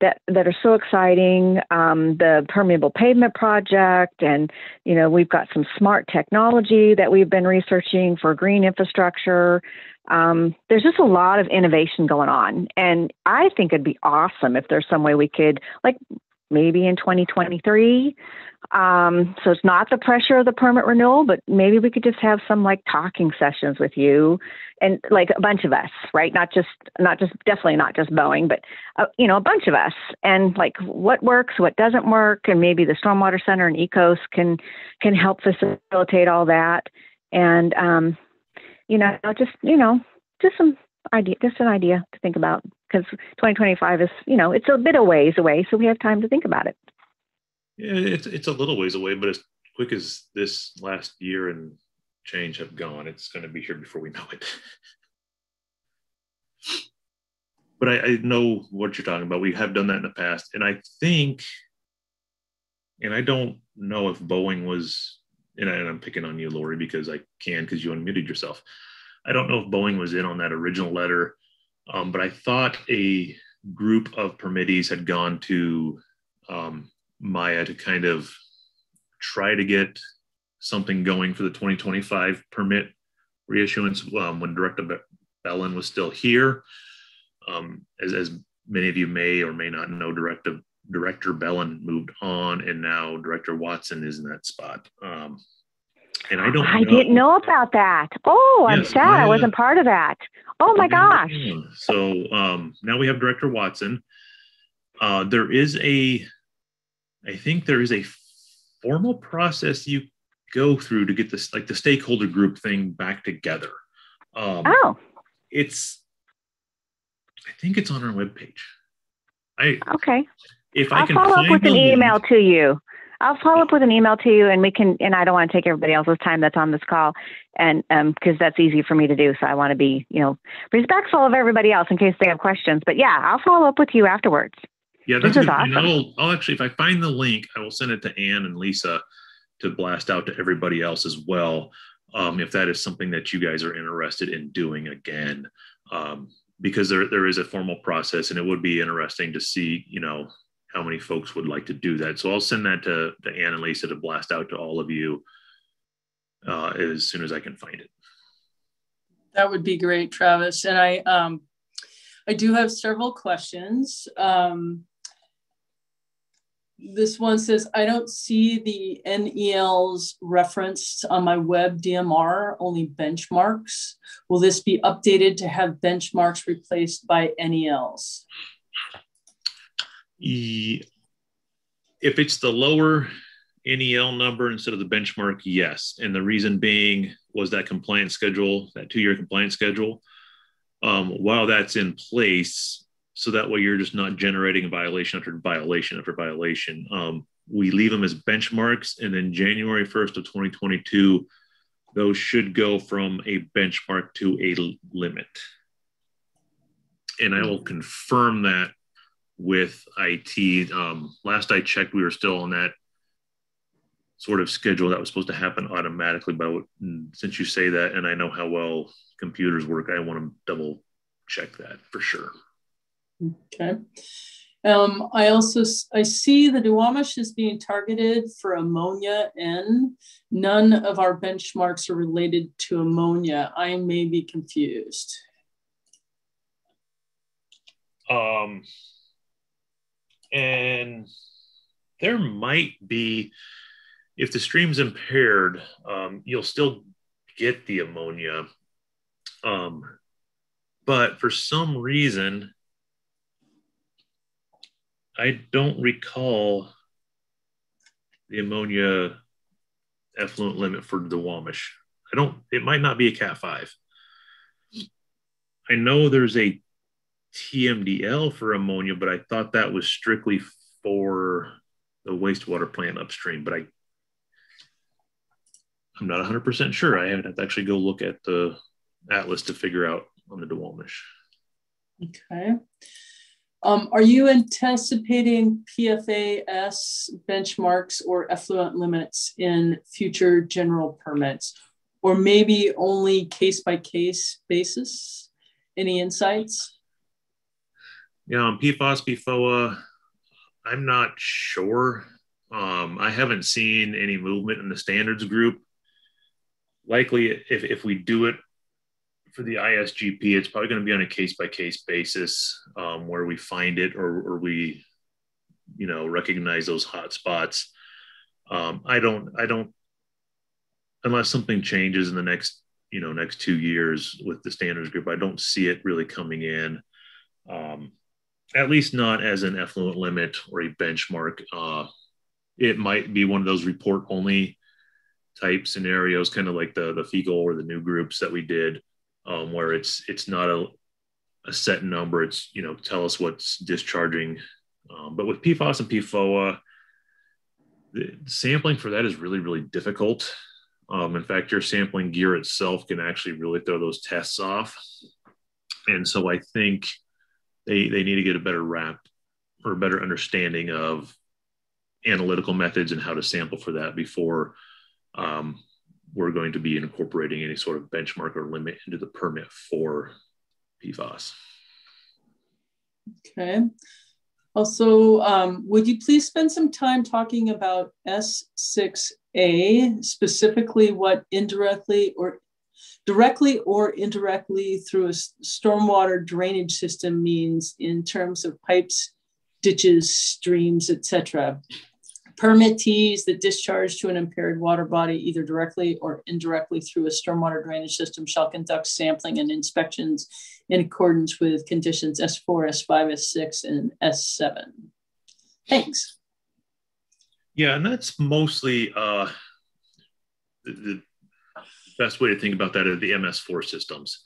that that are so exciting. Um, the permeable pavement project, and you know, we've got some smart technology that we've been researching for green infrastructure. Um, there's just a lot of innovation going on. And I think it'd be awesome if there's some way we could, like maybe in 2023, Um, so it's not the pressure of the permit renewal, but maybe we could just have some like talking sessions with you and like a bunch of us, right? Not just, not just, definitely not just Boeing, but, uh, you know, a bunch of us and like what works, what doesn't work. And maybe the Stormwater Center and ECOSS can, can help facilitate all that. And, um, you know, just, you know, just some idea, just an idea to think about because 2025 is, you know, it's a bit of ways away. So we have time to think about it. Yeah, it's it's a little ways away, but as quick as this last year and change have gone, it's going to be here before we know it. *laughs* but I, I, know what you're talking about. We have done that in the past, and I think, and I don't know if Boeing was, and, I, am picking on you, Lori, because I can because you unmuted yourself. I don't know if Boeing was in on that original letter, um, but I thought a group of permittees had gone to um, Maia to kind of try to get something going for the 2025 permit reissuance um, when Director Bellon was still here. Um, as, as many of you may or may not know, Director, Director Bellon moved on and now Director Watson is in that spot. Um, and I don't I know. didn't know about that. Oh, I'm sad I, I wasn't part of that. Oh my gosh. So um, now we have Director Watson. Uh, there is a I think there is a formal process you go through to get this like the stakeholder group thing back together. Um, oh, it's I think it's on our webpage. I okay. If I'll I can follow up with an link, email to you. I'll follow up with an email to you, and we can. And I don't want to take everybody else's time that's on this call, and um, because that's easy for me to do. So I want to be, you know, respectful of everybody else in case they have questions. But yeah, I'll follow up with you afterwards. Yeah, that's good. Awesome. I'll, I'll actually, if I find the link, I will send it to Anne and Lisa to blast out to everybody else as well. Um, if that is something that you guys are interested in doing again, um, because there, there is a formal process and it would be interesting to see, you know, how many folks would like to do that. So I'll send that to, to Anne and Lisa to blast out to all of you uh, as soon as I can find it. That would be great, Travis. And I, um, I do have several questions. Um, this one says, I don't see the NELs referenced on my web DMR, only benchmarks. Will this be updated to have benchmarks replaced by NELs? If it's the lower NEL number instead of the benchmark, yes. And the reason being was that compliance schedule, that two year compliance schedule. Um, while that's in place, so that way you're just not generating a violation after violation after violation. Um, we leave them as benchmarks, and then January 1st of 2022, those should go from a benchmark to a limit. And I will confirm that with IT. Um, last I checked, we were still on that sort of schedule that was supposed to happen automatically. But since you say that, and I know how well computers work, I want to double check that for sure. Okay. Um, I also I see the Duwamish is being targeted for ammonia N. None of our benchmarks are related to ammonia. I may be confused. Um, and there might be, if the stream's impaired, um, you'll still get the ammonia. Um, but for some reason, I don't recall the ammonia effluent limit for the Duwamish. I don't, it might not be a Cat 5. I know there's a TMDL for ammonia, but I thought that was strictly for the wastewater plant upstream. But I, I'm not 100% sure. I haven't to actually go look at the atlas to figure out on the Duwamish. Okay. Um, are you anticipating PFAS benchmarks or effluent limits in future general permits, or maybe only case by case basis? Any insights? Yeah, on PFAS, PFOA, I'm not sure. Um, I haven't seen any movement in the standards group. Likely, if, if we do it for the ISGP, it's probably going to be on a case by case basis um, where we find it or, or, we, you know, recognize those hot spots. Um, I don't, I don't, unless something changes in the next, you know, next two years with the standards group, I don't see it really coming in. Um, at least not as an effluent limit or a benchmark. Uh, it might be one of those report only type scenarios, kind of like the the fecal or the new groups that we did, um, where it's it's not a a set number. It's you know tell us what's discharging. Um, but with PFAS and PFOA, the sampling for that is really really difficult. Um, in fact, your sampling gear itself can actually really throw those tests off. And so I think they they need to get a better wrap or a better understanding of analytical methods and how to sample for that before um, we're going to be incorporating any sort of benchmark or limit into the permit for PFAS. Okay. Also, um, would you please spend some time talking about S6A, specifically what indirectly or directly or indirectly through a stormwater drainage system means in terms of pipes, ditches, streams, etc permittees that discharge to an impaired water body either directly or indirectly through a stormwater drainage system shall conduct sampling and inspections in accordance with conditions S4, S5, S6, and S7. Thanks. Yeah, and that's mostly uh, the, the, best way to think about that are the MS4 systems.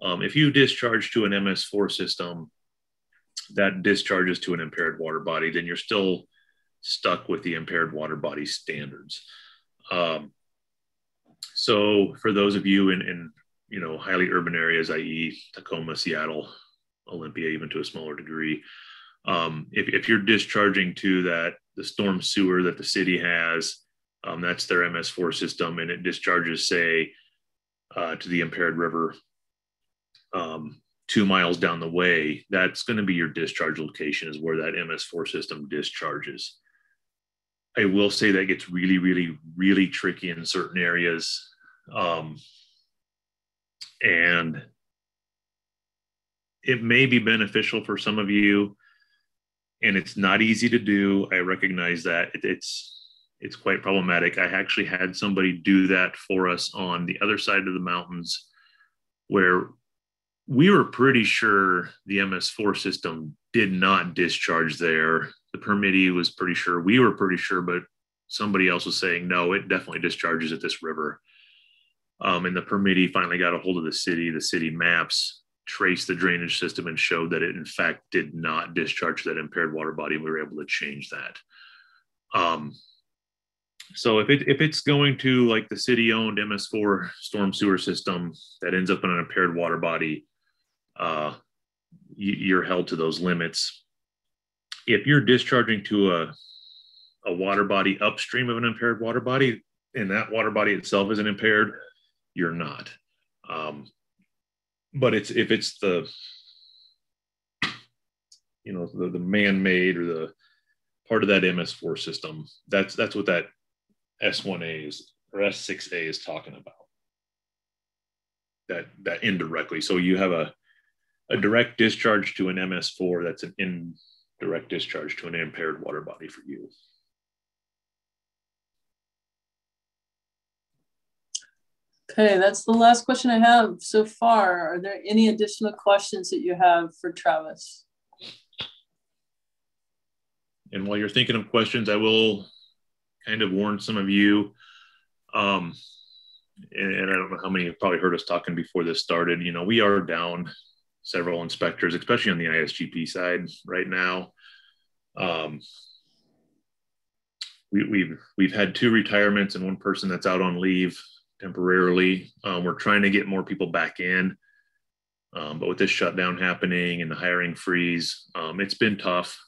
Um, if you discharge to an MS4 system that discharges to an impaired water body, then you're still stuck with the impaired water body standards. Um, so for those of you in, in you know highly urban areas, i.e., Tacoma, Seattle, Olympia, even to a smaller degree, um, if, if you're discharging to that the storm sewer that the city has, um, that's their MS4 system, and it discharges, say, uh, to the impaired river um, two miles down the way, that's going to be your discharge location, is where that MS4 system discharges. I will say that gets really, really, really tricky in certain areas. Um, and it may be beneficial for some of you and it's not easy to do. I recognize that. It, it's it's quite problematic. I actually had somebody do that for us on the other side of the mountains where we were pretty sure the ms4 system did not discharge there the permittee was pretty sure. We were pretty sure, but somebody else was saying, no, it definitely discharges at this river. Um, and the permittee finally got a hold of the city. The city maps traced the drainage system and showed that it, in fact, did not discharge that impaired water body. We were able to change that. Um, so if it if it's going to like the city owned MS4 storm sewer system that ends up in an impaired water body, uh, you're held to those limits if you're discharging to a, a water body upstream of an impaired water body and that water body itself isn't impaired, you're not. Um, but it's if it's the you know the, the man-made or the part of that MS4 system, that's that's what that S1A is or S6A is talking about. That that indirectly. So you have a a direct discharge to an MS4 that's an in direct discharge to an impaired water body for you. Okay, that's the last question I have so far. Are there any additional questions that you have for Travis? And while you're thinking of questions, I will kind of warn some of you. Um, and, and I don't know how many have probably heard us talking before this started. You know, we are down several inspectors, especially on the ISGP side right now. Um, we, have we've, we've had two retirements and one person that's out on leave temporarily. Um, we're trying to get more people back in, um, but with this shutdown happening and the hiring freeze, um, it's been tough.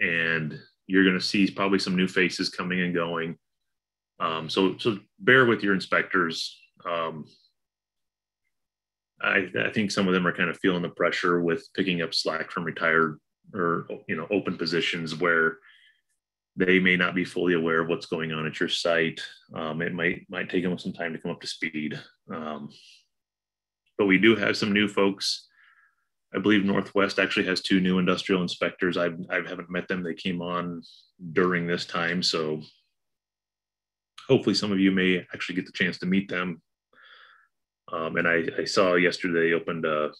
And you're going to see probably some new faces coming and going. Um, so so bear with your inspectors. I, I think some of them are kind of feeling the pressure with picking up slack from retired or you know open positions where they may not be fully aware of what's going on at your site. Um, it might might take them some time to come up to speed. Um, but we do have some new folks. I believe Northwest actually has two new industrial inspectors. I I haven't met them. They came on during this time, so hopefully some of you may actually get the chance to meet them. Um, and I, I, saw yesterday opened uh,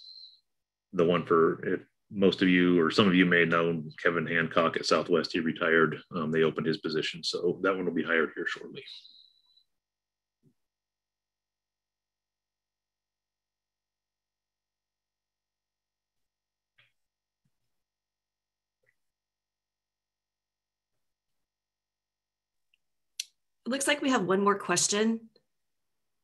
the one for if most of you or some of you may know Kevin Hancock at Southwest. He retired. Um, they opened his position, so that one will be hired here shortly. It looks like we have one more question.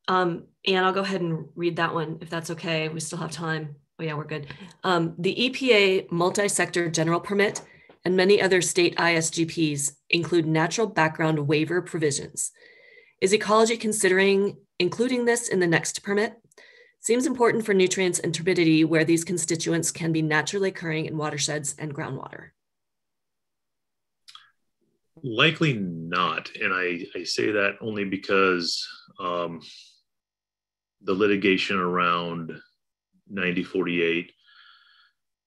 Um, and I'll go ahead and read that one if that's okay. We still have time. Oh, yeah, we're good. Um, the EPA multi sector general permit and many other state ISGPs include natural background waiver provisions. Is ecology considering including this in the next permit? Seems important for nutrients and turbidity where these constituents can be naturally occurring in watersheds and groundwater. Likely not. And I, I say that only because um, the litigation around 9048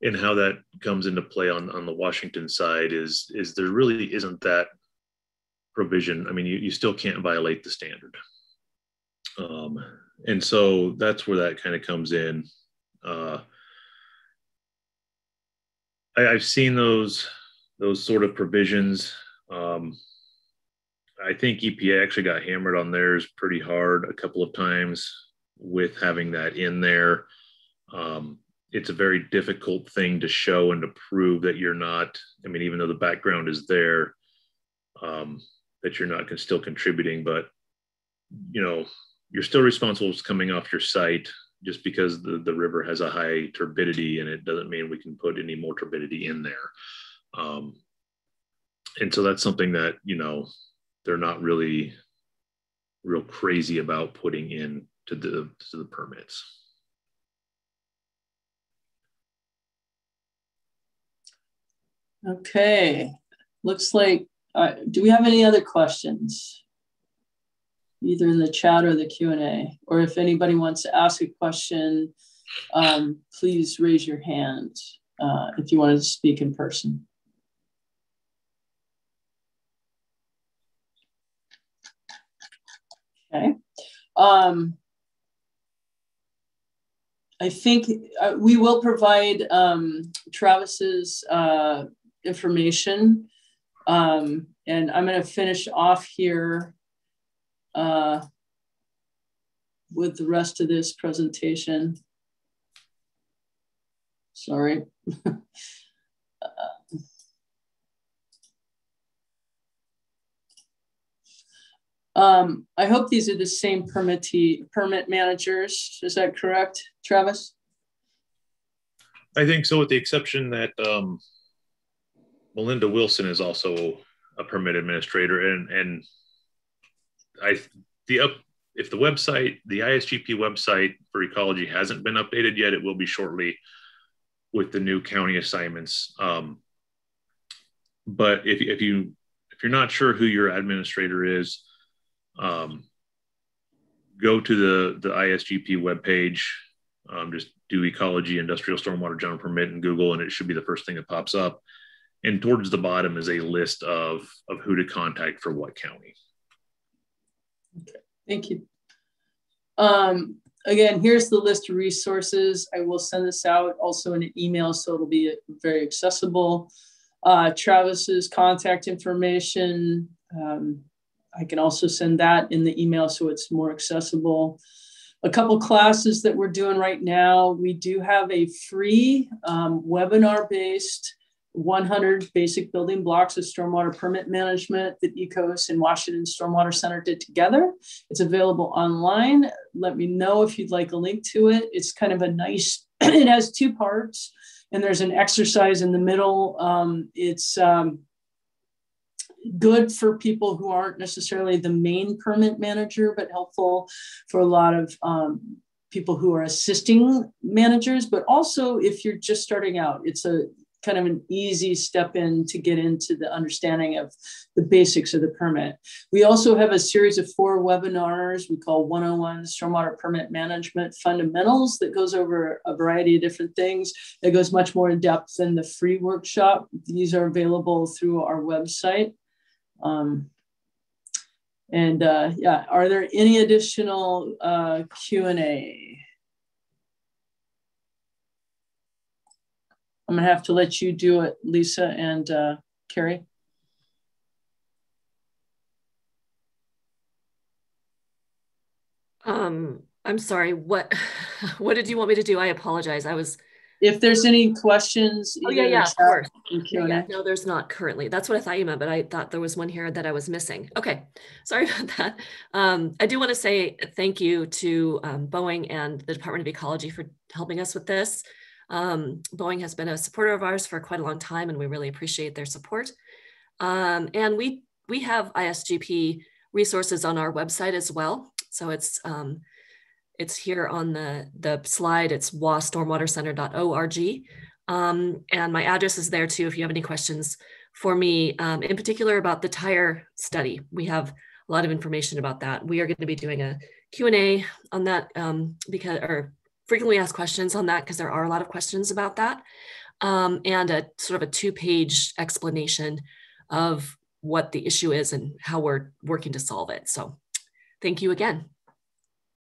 and how that comes into play on, on the Washington side is, is there really isn't that provision. I mean, you, you still can't violate the standard. Um, and so that's where that kind of comes in. Uh, I, I've seen those those sort of provisions um, I think EPA actually got hammered on theirs pretty hard a couple of times with having that in there. Um, it's a very difficult thing to show and to prove that you're not, I mean, even though the background is there, um, that you're not still contributing, but you know, you're still responsible for coming off your site just because the, the river has a high turbidity and it doesn't mean we can put any more turbidity in there. Um, and so that's something that you know they're not really real crazy about putting in to the to the permits. Okay, looks like. Uh, do we have any other questions? Either in the chat or the Q and A, or if anybody wants to ask a question, um, please raise your hand uh, if you want to speak in person. Okay. Um, I think uh, we will provide um, Travis's uh, information. Um, and I'm going to finish off here uh, with the rest of this presentation. Sorry. *laughs* Um, I hope these are the same permittee, permit managers. Is that correct, Travis? I think so, with the exception that um, Melinda Wilson is also a permit administrator, and and I the up if the website, the ISGP website for ecology hasn't been updated yet, it will be shortly with the new county assignments. Um, but if if you if you're not sure who your administrator is, um, go to the, the ISGP webpage, um, just do ecology, industrial stormwater general permit in Google, and it should be the first thing that pops up. And towards the bottom is a list of, of who to contact for what county. Okay, thank you. Um, again, here's the list of resources. I will send this out also in an email, so it'll be very accessible. Uh, Travis's contact information, um, I can also send that in the email so it's more accessible. A couple classes that we're doing right now, we do have a free um, webinar based 100 basic building blocks of stormwater permit management that ECOSS and Washington Stormwater Center did together. It's available online. Let me know if you'd like a link to it. It's kind of a nice, *clears throat* it has two parts and there's an exercise in the middle. Um, it's um, good for people who aren't necessarily the main permit manager, but helpful for a lot of um, people who are assisting managers. But also, if you're just starting out, it's a kind of an easy step in to get into the understanding of the basics of the permit. We also have a series of four webinars we call 101 Stormwater Permit Management Fundamentals that goes over a variety of different things. It goes much more in depth than the free workshop. These are available through our website. Um, And uh, yeah, are there any additional uh, Q&A? I'm gonna have to let you do it, Lisa and uh, Carrie. Um, I'm sorry. What *laughs* what did you want me to do? I apologize. I was. If there's any questions. Oh yeah, yeah, of course. Yeah, yeah, no, there's not currently. That's what I thought you meant, but I thought there was one here that I was missing. Okay, sorry *laughs* about that. Um, I do want to say thank you to um, Boeing and the Department of Ecology for helping us with this. Um, Boeing has been a supporter of ours for quite a long time, and we really appreciate their support. Um, and we we have ISGP resources on our website as well. So it's um, it's here on the, the slide. It's wastormwatercenter.org. Um, and my address is there too if you have any questions for me, um, in particular about the tire study. We have a lot of information about that. We are going to be doing a Q&A on that um, because, or frequently asked questions on that because there are a lot of questions about that. Um, and a sort of a two page explanation of what the issue is and how we're working to solve it. So thank you again.